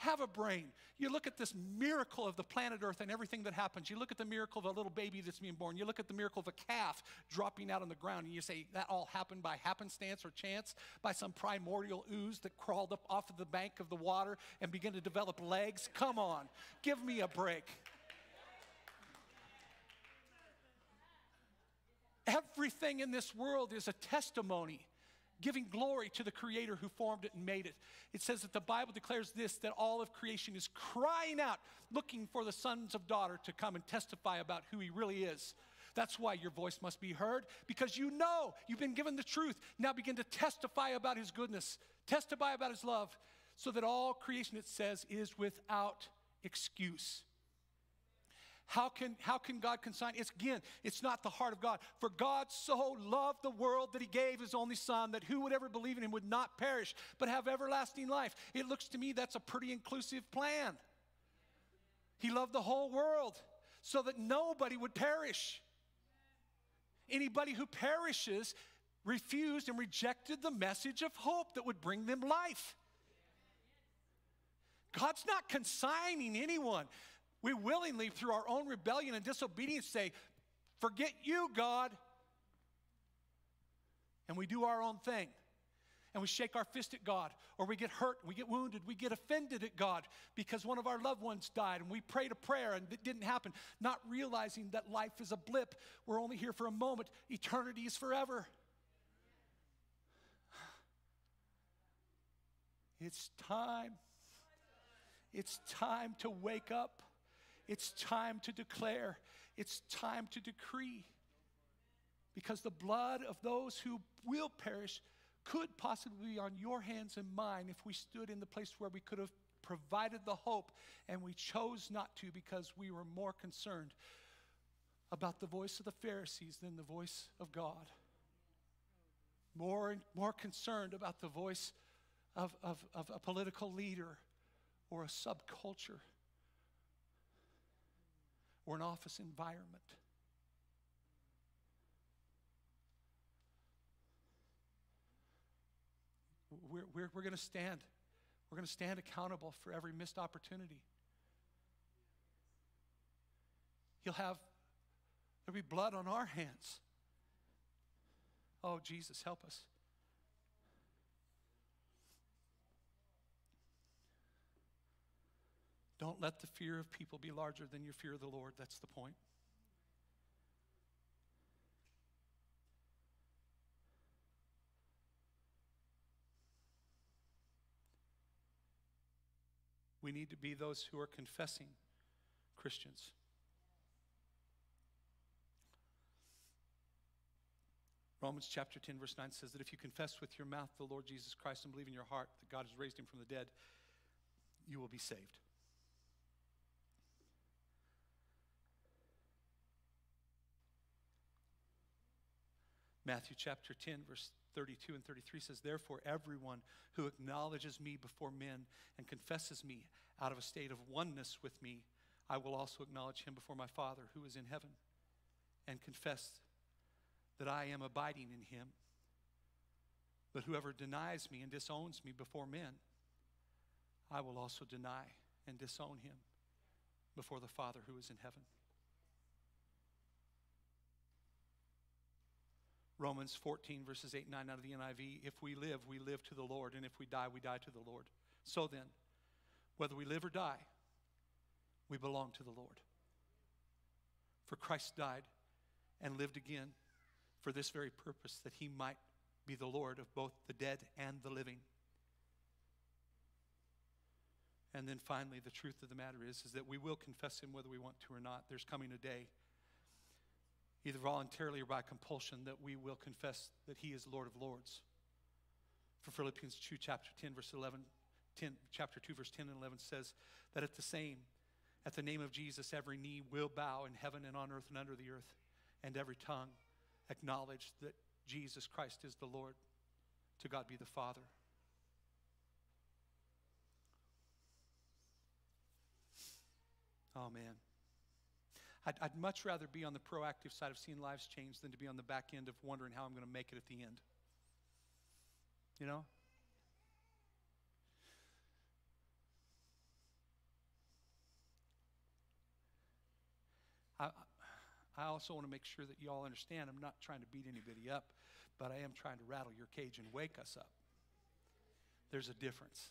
Speaker 4: have a brain. You look at this miracle of the planet Earth and everything that happens. You look at the miracle of a little baby that's being born. You look at the miracle of a calf dropping out on the ground, and you say, that all happened by happenstance or chance, by some primordial ooze that crawled up off of the bank of the water and began to develop legs? Come on, give me a break. Everything in this world is a testimony giving glory to the creator who formed it and made it. It says that the Bible declares this that all of creation is crying out, looking for the sons of daughter to come and testify about who he really is. That's why your voice must be heard because you know you've been given the truth. Now begin to testify about his goodness, testify about his love, so that all creation, it says, is without excuse. How can, how can God consign? It's again, it's not the heart of God. For God so loved the world that he gave his only son that who would ever believe in him would not perish, but have everlasting life. It looks to me that's a pretty inclusive plan. He loved the whole world so that nobody would perish. Anybody who perishes refused and rejected the message of hope that would bring them life. God's not consigning anyone. We willingly, through our own rebellion and disobedience, say, Forget you, God. And we do our own thing. And we shake our fist at God, or we get hurt, we get wounded, we get offended at God because one of our loved ones died, and we prayed a prayer and it didn't happen, not realizing that life is a blip. We're only here for a moment, eternity is forever. It's time. It's time to wake up. It's time to declare, it's time to decree. Because the blood of those who will perish could possibly be on your hands and mine if we stood in the place where we could have provided the hope and we chose not to because we were more concerned about the voice of the Pharisees than the voice of God. More, more concerned about the voice of, of, of a political leader or a subculture or an office environment. We're, we're, we're going to stand. We're going to stand accountable for every missed opportunity. He'll have, there'll be blood on our hands. Oh, Jesus, help us. Don't let the fear of people be larger than your fear of the Lord. That's the point. We need to be those who are confessing Christians. Romans chapter 10, verse 9 says that if you confess with your mouth the Lord Jesus Christ and believe in your heart that God has raised him from the dead, you will be saved. Matthew chapter 10, verse 32 and 33 says, Therefore, everyone who acknowledges me before men and confesses me out of a state of oneness with me, I will also acknowledge him before my Father who is in heaven and confess that I am abiding in him. But whoever denies me and disowns me before men, I will also deny and disown him before the Father who is in heaven. Romans 14, verses 8 and 9 out of the NIV. If we live, we live to the Lord, and if we die, we die to the Lord. So then, whether we live or die, we belong to the Lord. For Christ died and lived again for this very purpose, that he might be the Lord of both the dead and the living. And then finally, the truth of the matter is, is that we will confess him whether we want to or not. There's coming a day either voluntarily or by compulsion, that we will confess that He is Lord of Lords. For Philippians 2, chapter 10, verse 11, 10, chapter 2, verse 10 and 11 says that at the same, at the name of Jesus, every knee will bow in heaven and on earth and under the earth, and every tongue acknowledge that Jesus Christ is the Lord. To God be the Father. Man. I'd, I'd much rather be on the proactive side of seeing lives change than to be on the back end of wondering how I'm going to make it at the end. You know? I, I also want to make sure that you all understand I'm not trying to beat anybody up, but I am trying to rattle your cage and wake us up. There's a difference.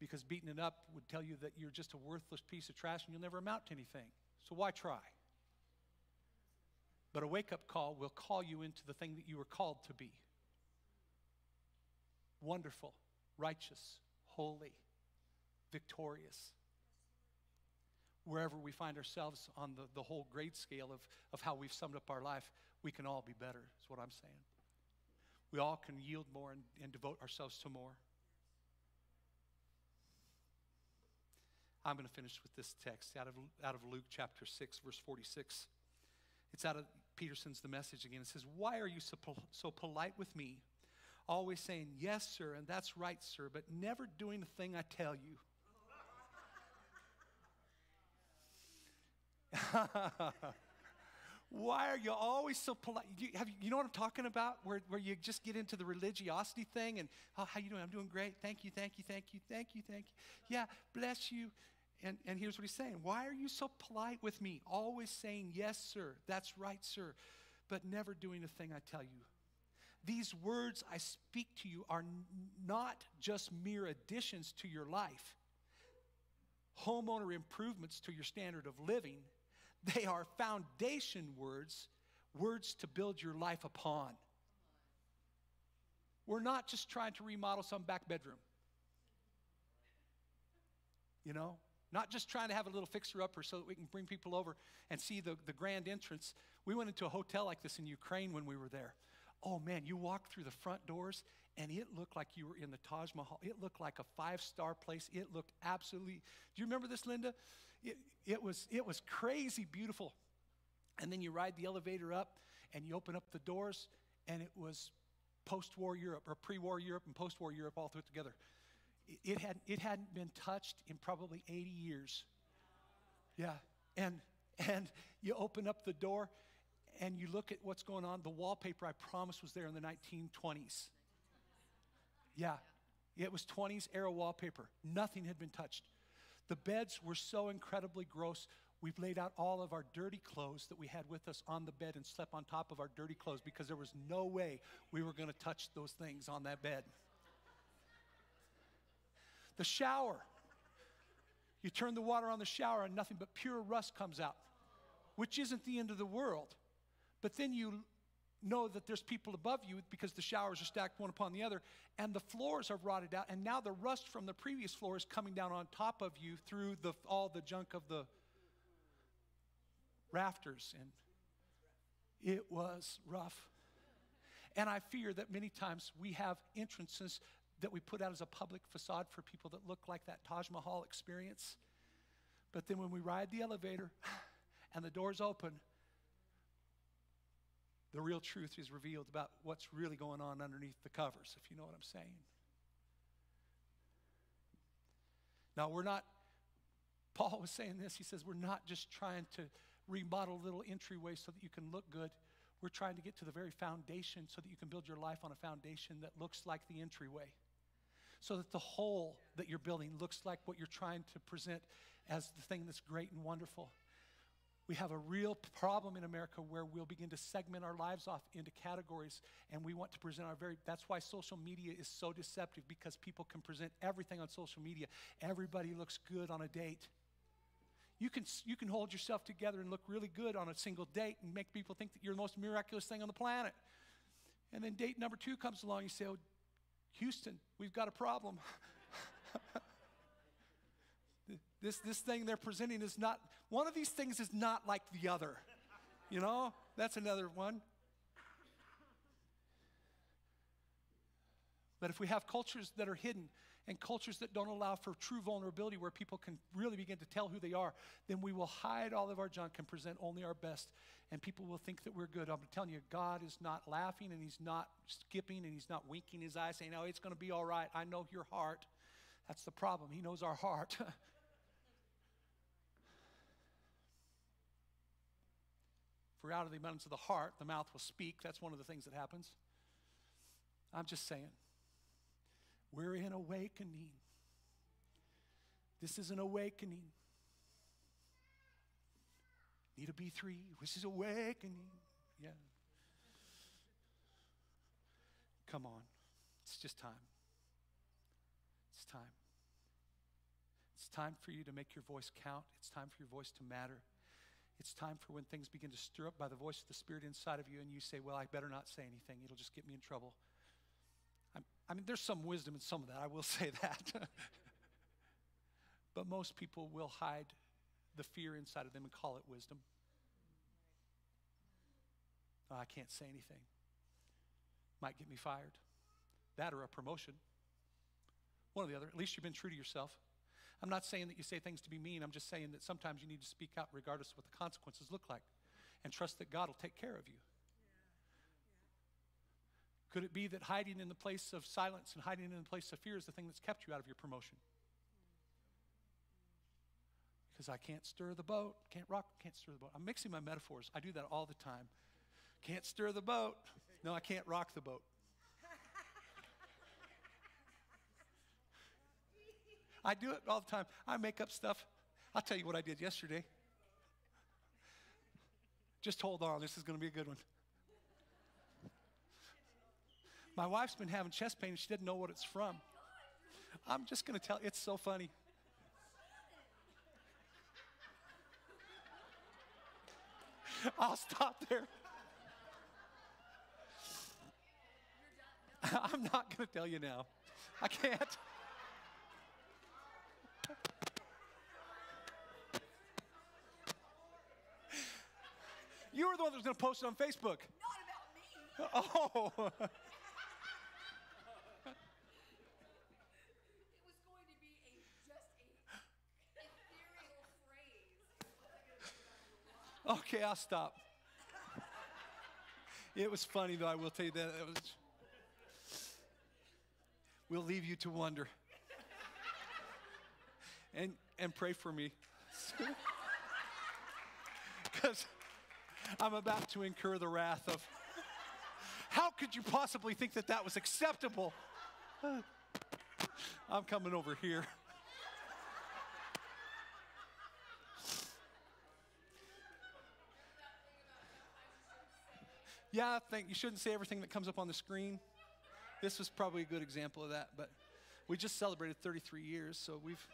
Speaker 4: Because beating it up would tell you that you're just a worthless piece of trash and you'll never amount to anything. So why try? But a wake up call will call you into the thing that you were called to be wonderful, righteous, holy, victorious. Wherever we find ourselves on the, the whole grade scale of, of how we've summed up our life, we can all be better, is what I'm saying. We all can yield more and, and devote ourselves to more. I'm going to finish with this text out of, out of Luke chapter 6, verse 46. It's out of Peterson's The Message again. It says, Why are you so, pol- so polite with me? Always saying, Yes, sir, and that's right, sir, but never doing the thing I tell you. Why are you always so polite? You, have, you know what I'm talking about? Where, where you just get into the religiosity thing and, oh, how you doing? I'm doing great. Thank you, thank you, thank you, thank you, thank you. Yeah, bless you. And, and here's what he's saying Why are you so polite with me? Always saying, Yes, sir, that's right, sir, but never doing the thing I tell you. These words I speak to you are not just mere additions to your life, homeowner improvements to your standard of living. They are foundation words, words to build your life upon. We're not just trying to remodel some back bedroom. You know, not just trying to have a little fixer upper so that we can bring people over and see the, the grand entrance. We went into a hotel like this in Ukraine when we were there. Oh man, you walked through the front doors and it looked like you were in the Taj Mahal. It looked like a five star place. It looked absolutely. Do you remember this, Linda? It, it, was, it was crazy beautiful. And then you ride the elevator up and you open up the doors and it was post war Europe or pre war Europe and post war Europe all through it together. It, had, it hadn't been touched in probably 80 years. Yeah. And, and you open up the door and you look at what's going on. The wallpaper, I promise, was there in the 1920s. Yeah. It was 20s era wallpaper. Nothing had been touched. The beds were so incredibly gross. We've laid out all of our dirty clothes that we had with us on the bed and slept on top of our dirty clothes because there was no way we were going to touch those things on that bed. The shower. You turn the water on the shower and nothing but pure rust comes out, which isn't the end of the world. But then you know that there's people above you because the showers are stacked one upon the other and the floors are rotted out and now the rust from the previous floor is coming down on top of you through the, all the junk of the rafters and it was rough and i fear that many times we have entrances that we put out as a public facade for people that look like that taj mahal experience but then when we ride the elevator and the doors open the real truth is revealed about what's really going on underneath the covers, if you know what I'm saying. Now, we're not, Paul was saying this. He says, we're not just trying to remodel little entryways so that you can look good. We're trying to get to the very foundation so that you can build your life on a foundation that looks like the entryway. So that the whole that you're building looks like what you're trying to present as the thing that's great and wonderful. We have a real problem in America where we'll begin to segment our lives off into categories and we want to present our very that's why social media is so deceptive because people can present everything on social media. Everybody looks good on a date. You can, you can hold yourself together and look really good on a single date and make people think that you're the most miraculous thing on the planet. And then date number two comes along, you say, Oh, Houston, we've got a problem. this, this thing they're presenting is not, one of these things is not like the other. You know, that's another one. But if we have cultures that are hidden and cultures that don't allow for true vulnerability where people can really begin to tell who they are, then we will hide all of our junk and present only our best. And people will think that we're good. I'm telling you, God is not laughing and He's not skipping and He's not winking His eyes saying, Oh, it's going to be all right. I know your heart. That's the problem. He knows our heart. For out of the abundance of the heart, the mouth will speak. That's one of the things that happens. I'm just saying. We're in awakening. This is an awakening. Need a B3, which is awakening. Yeah. Come on. It's just time. It's time. It's time for you to make your voice count. It's time for your voice to matter. It's time for when things begin to stir up by the voice of the Spirit inside of you, and you say, Well, I better not say anything. It'll just get me in trouble. I'm, mean, there's some wisdom in some of that. I will say that. but most people will hide the fear inside of them and call it wisdom. Oh, I can't say anything. Might get me fired. That or a promotion. One or the other. At least you've been true to yourself. I'm not saying that you say things to be mean. I'm just saying that sometimes you need to speak out regardless of what the consequences look like and trust that God will take care of you. Could it be that hiding in the place of silence and hiding in the place of fear is the thing that's kept you out of your promotion? Because I can't stir the boat, can't rock, can't stir the boat. I'm mixing my metaphors. I do that all the time. Can't stir the boat. No, I can't rock the boat. I do it all the time. I make up stuff. I'll tell you what I did yesterday. Just hold on, this is going to be a good one. My wife's been having chest pain and she didn't know what it's from. I'm just going to tell it's so funny. I'll stop there. I'm not going to tell you now. I can't. You were the one that was going to post it on Facebook.
Speaker 2: Not about me.
Speaker 4: Oh.
Speaker 2: It was going to be a just a ethereal phrase.
Speaker 4: Okay, I'll stop. It was funny, though, I will tell you that. Was, we'll leave you to wonder. And, and pray for me. Because I'm about to incur the wrath of how could you possibly think that that was acceptable? I'm coming over here. Yeah, I think you shouldn't say everything that comes up on the screen. This was probably a good example of that, but we just celebrated 33 years, so we've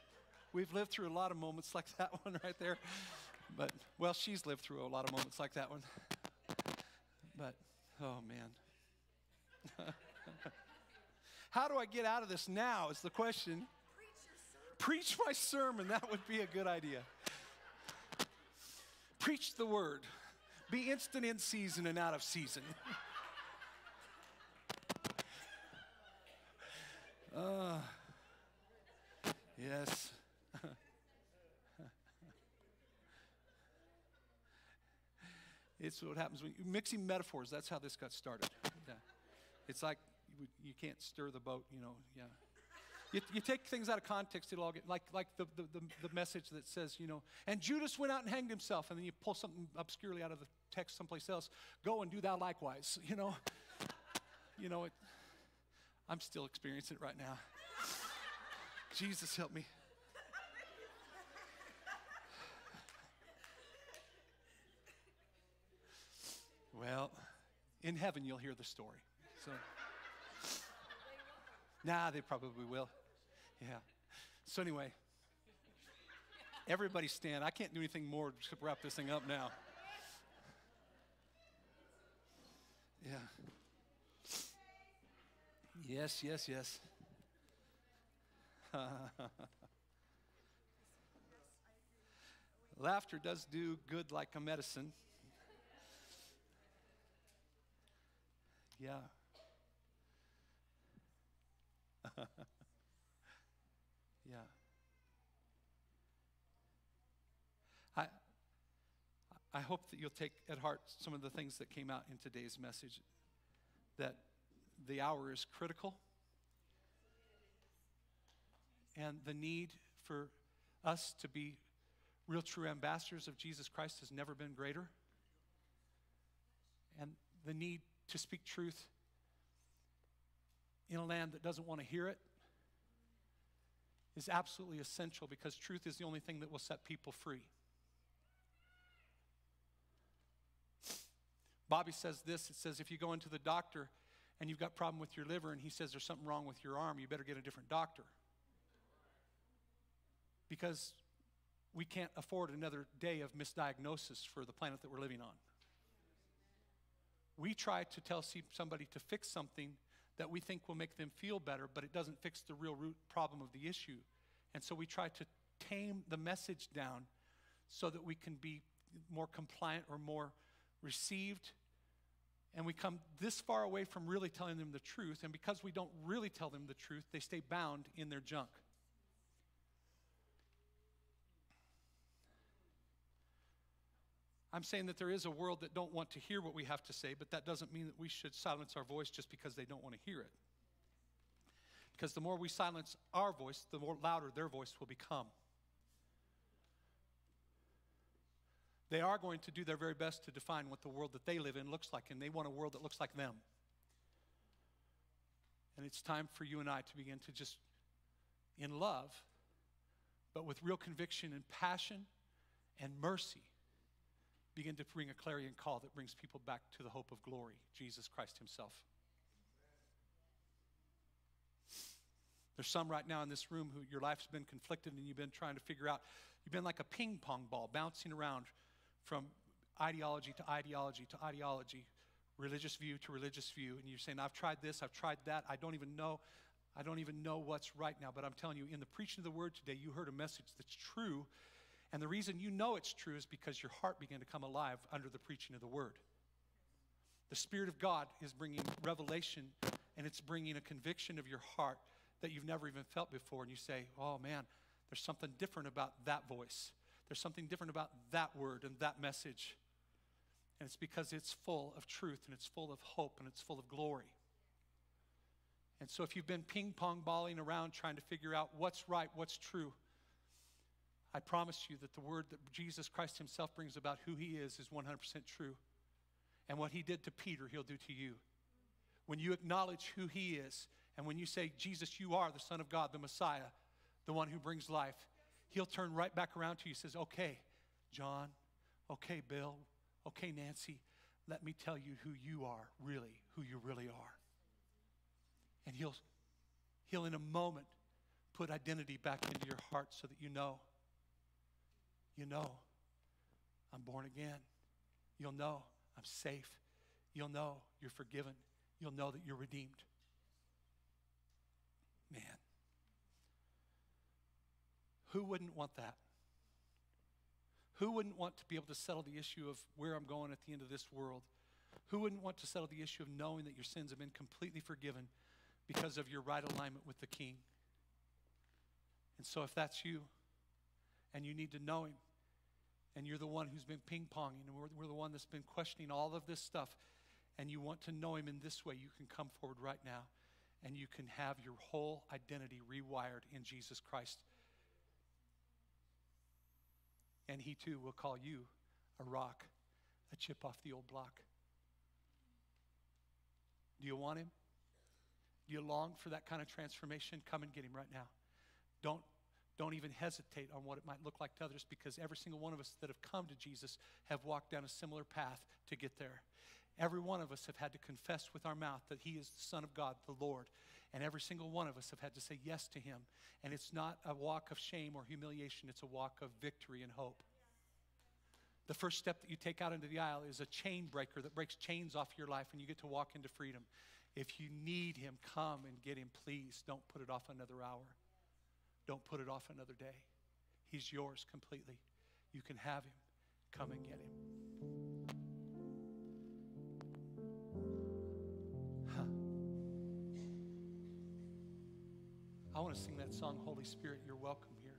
Speaker 4: we've lived through a lot of moments like that one right there. But well, she's lived through a lot of moments like that one. But oh man. How do I get out of this now is the question. Preach my sermon, that would be a good idea. Preach the word. Be instant in season and out of season. Uh, yes. it's what happens when you mixing metaphors. That's how this got started. Yeah. It's like you, you can't stir the boat, you know. Yeah. You, you take things out of context, it'll all get like, like the, the, the, the message that says, you know, and Judas went out and hanged himself, and then you pull something obscurely out of the text someplace else. Go and do thou likewise, you know. You know, it, I'm still experiencing it right now. Jesus, help me. Well, in heaven, you'll hear the story. So, nah, they probably will. Yeah. So, anyway, everybody stand. I can't do anything more to wrap this thing up now. Yeah. Yes, yes, yes. Laughter does do good like a medicine. Yeah. yeah. I, I hope that you'll take at heart some of the things that came out in today's message that the hour is critical and the need for us to be real true ambassadors of Jesus Christ has never been greater. And the need to speak truth in a land that doesn't want to hear it is absolutely essential because truth is the only thing that will set people free. Bobby says this it says, if you go into the doctor and you've got problem with your liver and he says there's something wrong with your arm, you better get a different doctor. Because we can't afford another day of misdiagnosis for the planet that we're living on. We try to tell somebody to fix something that we think will make them feel better, but it doesn't fix the real root problem of the issue. And so we try to tame the message down so that we can be more compliant or more received. And we come this far away from really telling them the truth. And because we don't really tell them the truth, they stay bound in their junk. I'm saying that there is a world that don't want to hear what we have to say, but that doesn't mean that we should silence our voice just because they don't want to hear it. Because the more we silence our voice, the more louder their voice will become. They are going to do their very best to define what the world that they live in looks like, and they want a world that looks like them. And it's time for you and I to begin to just, in love, but with real conviction and passion and mercy, begin to bring a clarion call that brings people back to the hope of glory, Jesus Christ Himself. There's some right now in this room who your life's been conflicted and you've been trying to figure out, you've been like a ping pong ball bouncing around from ideology to ideology to ideology, religious view to religious view, and you're saying, I've tried this, I've tried that, I don't even know. I don't even know what's right now, but I'm telling you, in the preaching of the word today, you heard a message that's true. And the reason you know it's true is because your heart began to come alive under the preaching of the word. The Spirit of God is bringing revelation and it's bringing a conviction of your heart that you've never even felt before. And you say, oh man, there's something different about that voice. There's something different about that word and that message. And it's because it's full of truth and it's full of hope and it's full of glory. And so, if you've been ping pong balling around trying to figure out what's right, what's true, I promise you that the word that Jesus Christ Himself brings about who He is is 100% true. And what He did to Peter, He'll do to you. When you acknowledge who He is, and when you say, Jesus, you are the Son of God, the Messiah, the one who brings life, He'll turn right back around to you and says, Okay, John, okay, Bill, okay, Nancy, let me tell you who you are, really, who you really are. And he'll, he'll in a moment put identity back into your heart so that you know, you know, I'm born again. You'll know I'm safe. You'll know you're forgiven. You'll know that you're redeemed. Man, who wouldn't want that? Who wouldn't want to be able to settle the issue of where I'm going at the end of this world? Who wouldn't want to settle the issue of knowing that your sins have been completely forgiven because of your right alignment with the King? And so, if that's you and you need to know Him, and you're the one who's been ping ponging, and we're, we're the one that's been questioning all of this stuff, and you want to know Him in this way, you can come forward right now and you can have your whole identity rewired in Jesus Christ. And He too will call you a rock, a chip off the old block. Do you want Him? Do you long for that kind of transformation? Come and get Him right now. Don't don't even hesitate on what it might look like to others because every single one of us that have come to Jesus have walked down a similar path to get there. Every one of us have had to confess with our mouth that He is the Son of God, the Lord. And every single one of us have had to say yes to Him. And it's not a walk of shame or humiliation, it's a walk of victory and hope. The first step that you take out into the aisle is a chain breaker that breaks chains off your life and you get to walk into freedom. If you need Him, come and get Him, please. Don't put it off another hour. Don't put it off another day. He's yours completely. You can have Him. Come and get Him. Want to sing that song, Holy Spirit, you're welcome here.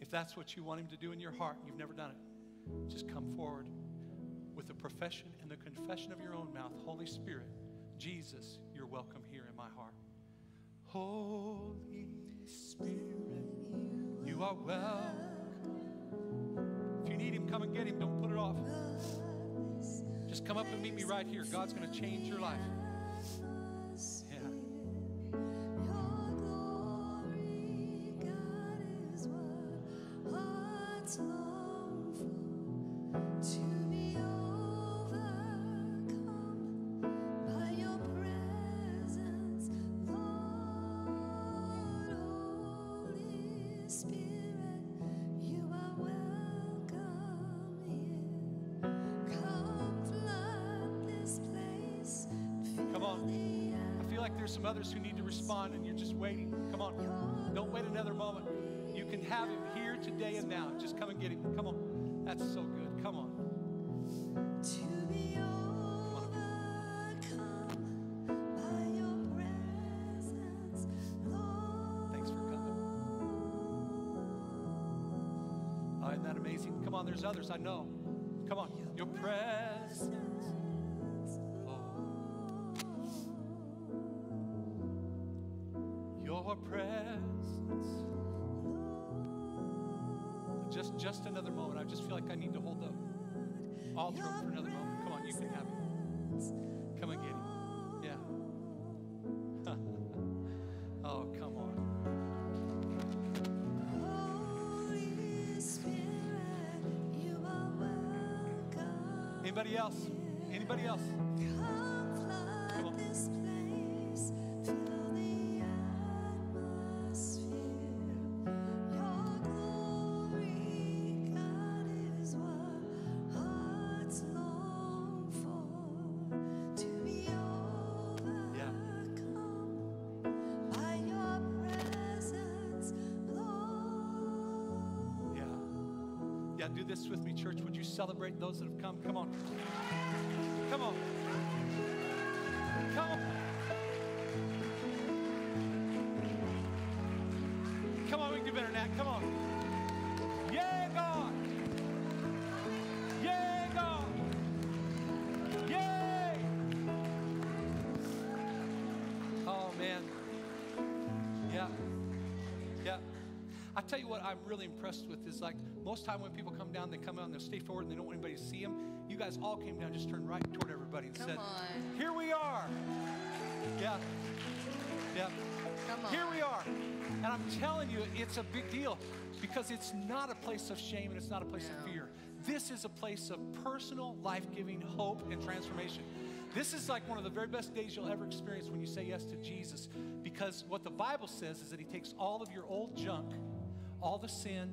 Speaker 4: If that's what you want Him to do in your heart, you've never done it, just come forward with the profession and the confession of your own mouth Holy Spirit, Jesus, you're welcome here in my heart. Holy Spirit, you are welcome. If you need Him, come and get Him. Don't put it off. Just come up and meet me right here. God's going to change your life. Today and now. Just come and get him. Come on. That's so good. Come on.
Speaker 2: To be overcome by your presence, Lord.
Speaker 4: Thanks for coming. Oh, isn't that amazing? Come on, there's others I know. Come on. Your presence. Just another moment. I just feel like I need to hold the altar up for another moment. Come on, you can have it. Come and get him. Yeah. oh, come on. Anybody else? Anybody else? Do this with me, church. Would you celebrate those that have come? Come on. Come on. Come on. Come on, we can do better than that. Come on. Yeah, God. Yeah, God. Yay. Oh, man. Yeah. Yeah. I tell you what I'm really impressed with is like most time when people come down, they come out and they stay forward and they don't want anybody to see them. You guys all came down, just turned right toward everybody and
Speaker 1: Come
Speaker 4: said,
Speaker 1: on.
Speaker 4: Here we are. Yeah. Yeah.
Speaker 1: Come on.
Speaker 4: Here we are. And I'm telling you, it's a big deal because it's not a place of shame and it's not a place of fear. This is a place of personal, life giving hope and transformation. This is like one of the very best days you'll ever experience when you say yes to Jesus because what the Bible says is that He takes all of your old junk, all the sin,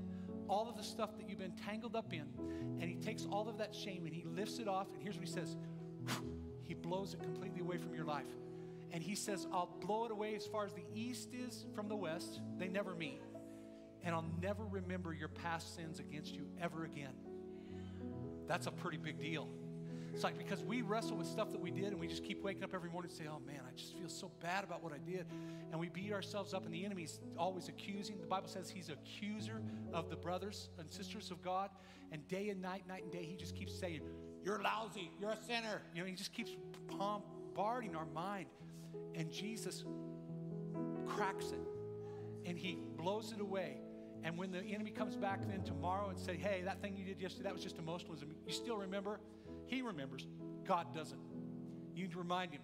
Speaker 4: all of the stuff that you've been tangled up in, and He takes all of that shame and He lifts it off. And here's what He says He blows it completely away from your life. And He says, I'll blow it away as far as the east is from the west. They never meet. And I'll never remember your past sins against you ever again. That's a pretty big deal. It's like because we wrestle with stuff that we did and we just keep waking up every morning and say, oh man, I just feel so bad about what I did. And we beat ourselves up, and the enemy's always accusing. The Bible says he's accuser of the brothers and sisters of God. And day and night, night and day, he just keeps saying, You're lousy, you're a sinner. You know, he just keeps bombarding our mind. And Jesus cracks it and he blows it away. And when the enemy comes back then tomorrow and say, hey, that thing you did yesterday, that was just emotionalism. You still remember? He remembers. God doesn't. You need to remind him.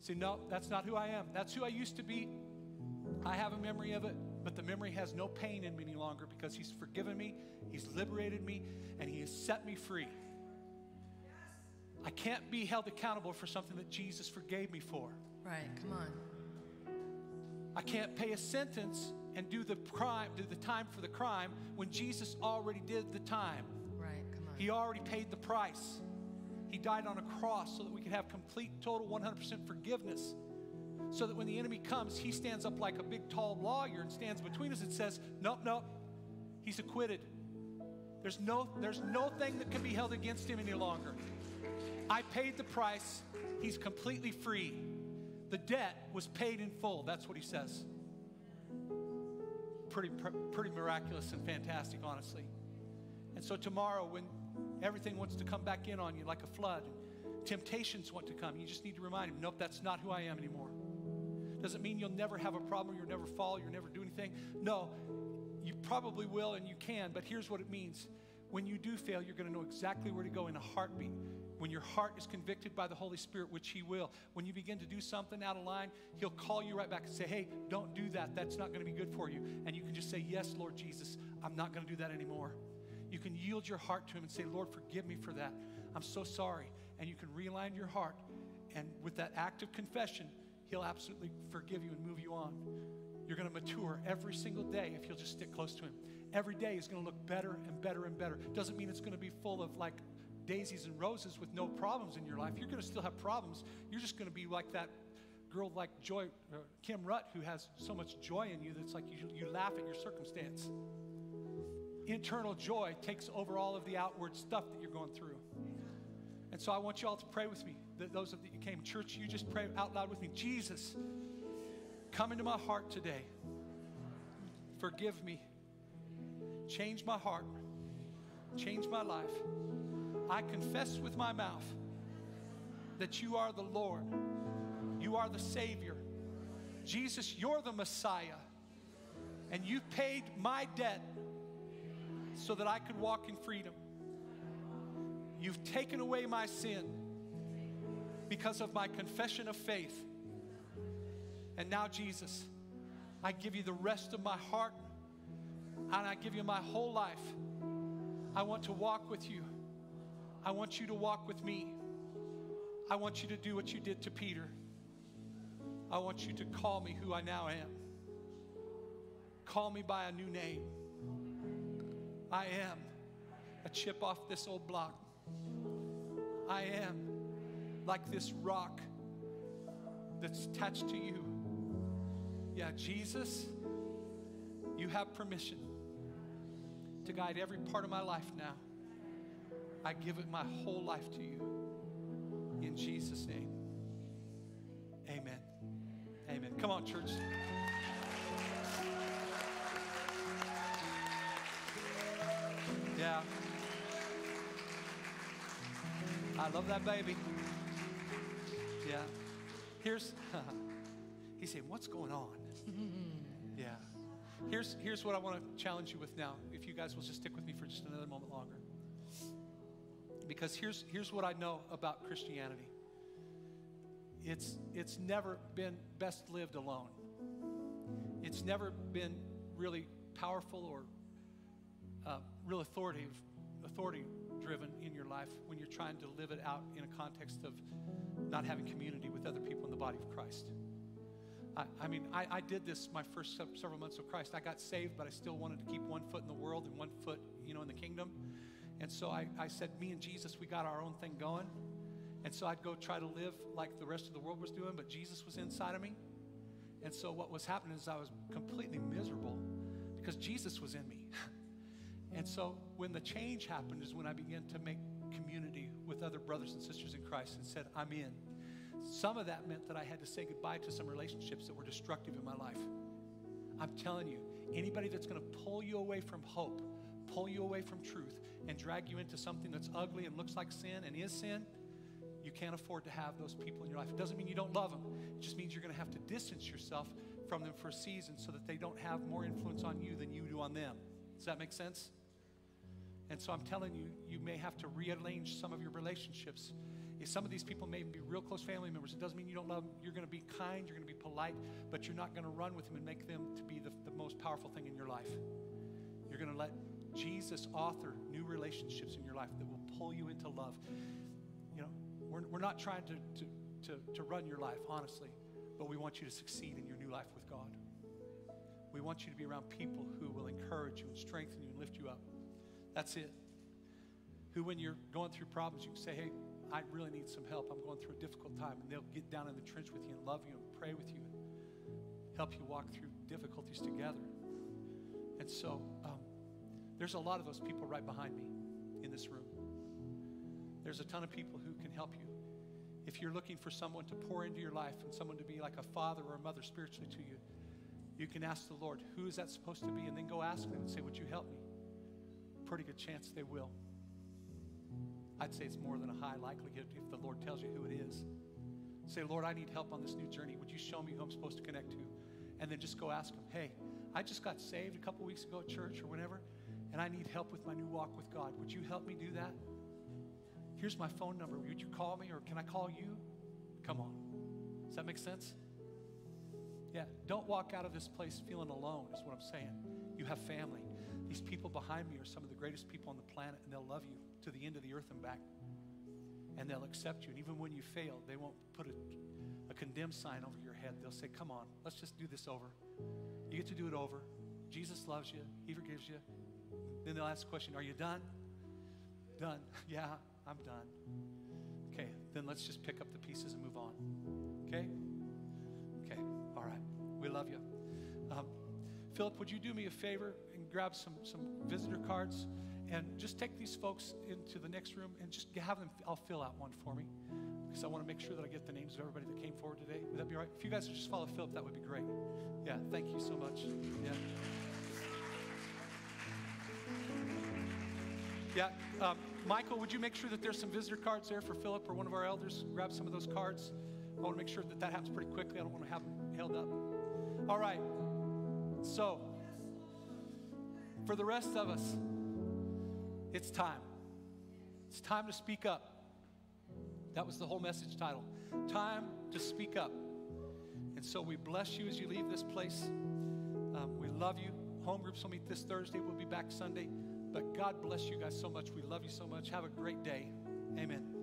Speaker 4: Say, no, that's not who I am. That's who I used to be. I have a memory of it, but the memory has no pain in me any longer because he's forgiven me, he's liberated me, and he has set me free. I can't be held accountable for something that Jesus forgave me for.
Speaker 1: Right, come on.
Speaker 4: I can't pay a sentence and do the crime, do the time for the crime when Jesus already did the time.
Speaker 1: Right, come on.
Speaker 4: He already paid the price. He died on a cross so that we could have complete, total 100% forgiveness. So that when the enemy comes, he stands up like a big, tall lawyer and stands between us and says, Nope, nope, he's acquitted. There's no, there's no thing that can be held against him any longer. I paid the price. He's completely free. The debt was paid in full. That's what he says. Pretty, pr- pretty miraculous and fantastic, honestly. And so tomorrow, when everything wants to come back in on you like a flood, temptations want to come, you just need to remind him, nope, that's not who I am anymore. Doesn't mean you'll never have a problem, you'll never fall, you'll never do anything. No, you probably will and you can, but here's what it means. When you do fail, you're going to know exactly where to go in a heartbeat. When your heart is convicted by the Holy Spirit, which He will, when you begin to do something out of line, He'll call you right back and say, Hey, don't do that. That's not going to be good for you. And you can just say, Yes, Lord Jesus, I'm not going to do that anymore. You can yield your heart to Him and say, Lord, forgive me for that. I'm so sorry. And you can realign your heart. And with that act of confession, He'll absolutely forgive you and move you on. You're going to mature every single day if you'll just stick close to Him. Every day is going to look better and better and better. Doesn't mean it's going to be full of like daisies and roses with no problems in your life. You're going to still have problems. You're just going to be like that girl like Joy, uh, Kim Rutt, who has so much joy in you that's like you, you laugh at your circumstance. Internal joy takes over all of the outward stuff that you're going through. And so I want you all to pray with me. Th- Those of you came church, you just pray out loud with me. Jesus, come into my heart today. Forgive me. Change my heart. Change my life. I confess with my mouth that you are the Lord. You are the Savior. Jesus, you're the Messiah. And you paid my debt so that I could walk in freedom. You've taken away my sin because of my confession of faith. And now, Jesus, I give you the rest of my heart and I give you my whole life. I want to walk with you. I want you to walk with me. I want you to do what you did to Peter. I want you to call me who I now am. Call me by a new name. I am a chip off this old block. I am like this rock that's attached to you. Yeah, Jesus, you have permission to guide every part of my life now. I give it my whole life to you. In Jesus' name. Amen. Amen. Come on, church. Yeah. I love that baby. Yeah. Here's, he's saying, What's going on? yeah. Here's, here's what I want to challenge you with now. If you guys will just stick with me for just another moment longer. Because here's, here's what I know about Christianity it's, it's never been best lived alone, it's never been really powerful or real authoritative, authority driven in your life when you're trying to live it out in a context of not having community with other people in the body of Christ. I, I mean, I, I did this my first several months of Christ. I got saved, but I still wanted to keep one foot in the world and one foot, you know, in the kingdom. And so I, I said, me and Jesus, we got our own thing going. And so I'd go try to live like the rest of the world was doing, but Jesus was inside of me. And so what was happening is I was completely miserable because Jesus was in me. And so when the change happened is when I began to make community with other brothers and sisters in Christ and said, I'm in. Some of that meant that I had to say goodbye to some relationships that were destructive in my life. I'm telling you, anybody that's going to pull you away from hope, pull you away from truth, and drag you into something that's ugly and looks like sin and is sin, you can't afford to have those people in your life. It doesn't mean you don't love them, it just means you're going to have to distance yourself from them for a season so that they don't have more influence on you than you do on them. Does that make sense? And so I'm telling you, you may have to rearrange some of your relationships. If some of these people may be real close family members, it doesn't mean you don't love them. You're going to be kind, you're going to be polite, but you're not going to run with them and make them to be the, the most powerful thing in your life. You're going to let Jesus author new relationships in your life that will pull you into love. You know, we're, we're not trying to, to, to, to run your life, honestly, but we want you to succeed in your new life with God. We want you to be around people who will encourage you and strengthen you and lift you up. That's it. Who, when you're going through problems, you can say, Hey, I really need some help. I'm going through a difficult time. And they'll get down in the trench with you and love you and pray with you and help you walk through difficulties together. And so, um, there's a lot of those people right behind me in this room. There's a ton of people who can help you. If you're looking for someone to pour into your life and someone to be like a father or a mother spiritually to you, you can ask the Lord, Who is that supposed to be? And then go ask them and say, Would you help me? Pretty good chance they will. I'd say it's more than a high likelihood if the Lord tells you who it is. Say, Lord, I need help on this new journey. Would you show me who I'm supposed to connect to? And then just go ask them, Hey, I just got saved a couple weeks ago at church or whenever, and I need help with my new walk with God. Would you help me do that? Here's my phone number. Would you call me or can I call you? Come on. Does that make sense? Yeah, don't walk out of this place feeling alone, is what I'm saying. You have family. These people behind me are some of the greatest people on the planet, and they'll love you to the end of the earth and back. And they'll accept you. And even when you fail, they won't put a, a sign over your head. They'll say, Come on, let's just do this over. You get to do it over. Jesus loves you, He forgives you. Then they'll ask the question, Are you done? Done. Yeah, I'm done. Okay, then let's just pick up the pieces and move on. Okay? Okay, all right. We love you. Um, Philip, would you do me a favor and grab some, some visitor cards and just take these folks into the next room and just have them, I'll fill out one for me because I want to make sure that I get the names of everybody that came forward today. Would that be all right? If you guys would just follow Philip, that would be great. Yeah, thank you so much. Yeah. Yeah, um, Michael, would you make sure that there's some visitor cards there for Philip or one of our elders? Grab some of those cards. I want to make sure that that happens pretty quickly. I don't want to have them held up. All right. So, for the rest of us, it's time. It's time to speak up. That was the whole message title. Time to speak up. And so we bless you as you leave this place. Um, we love you. Home groups will meet this Thursday. We'll be back Sunday. But God bless you guys so much. We love you so much. Have a great day. Amen.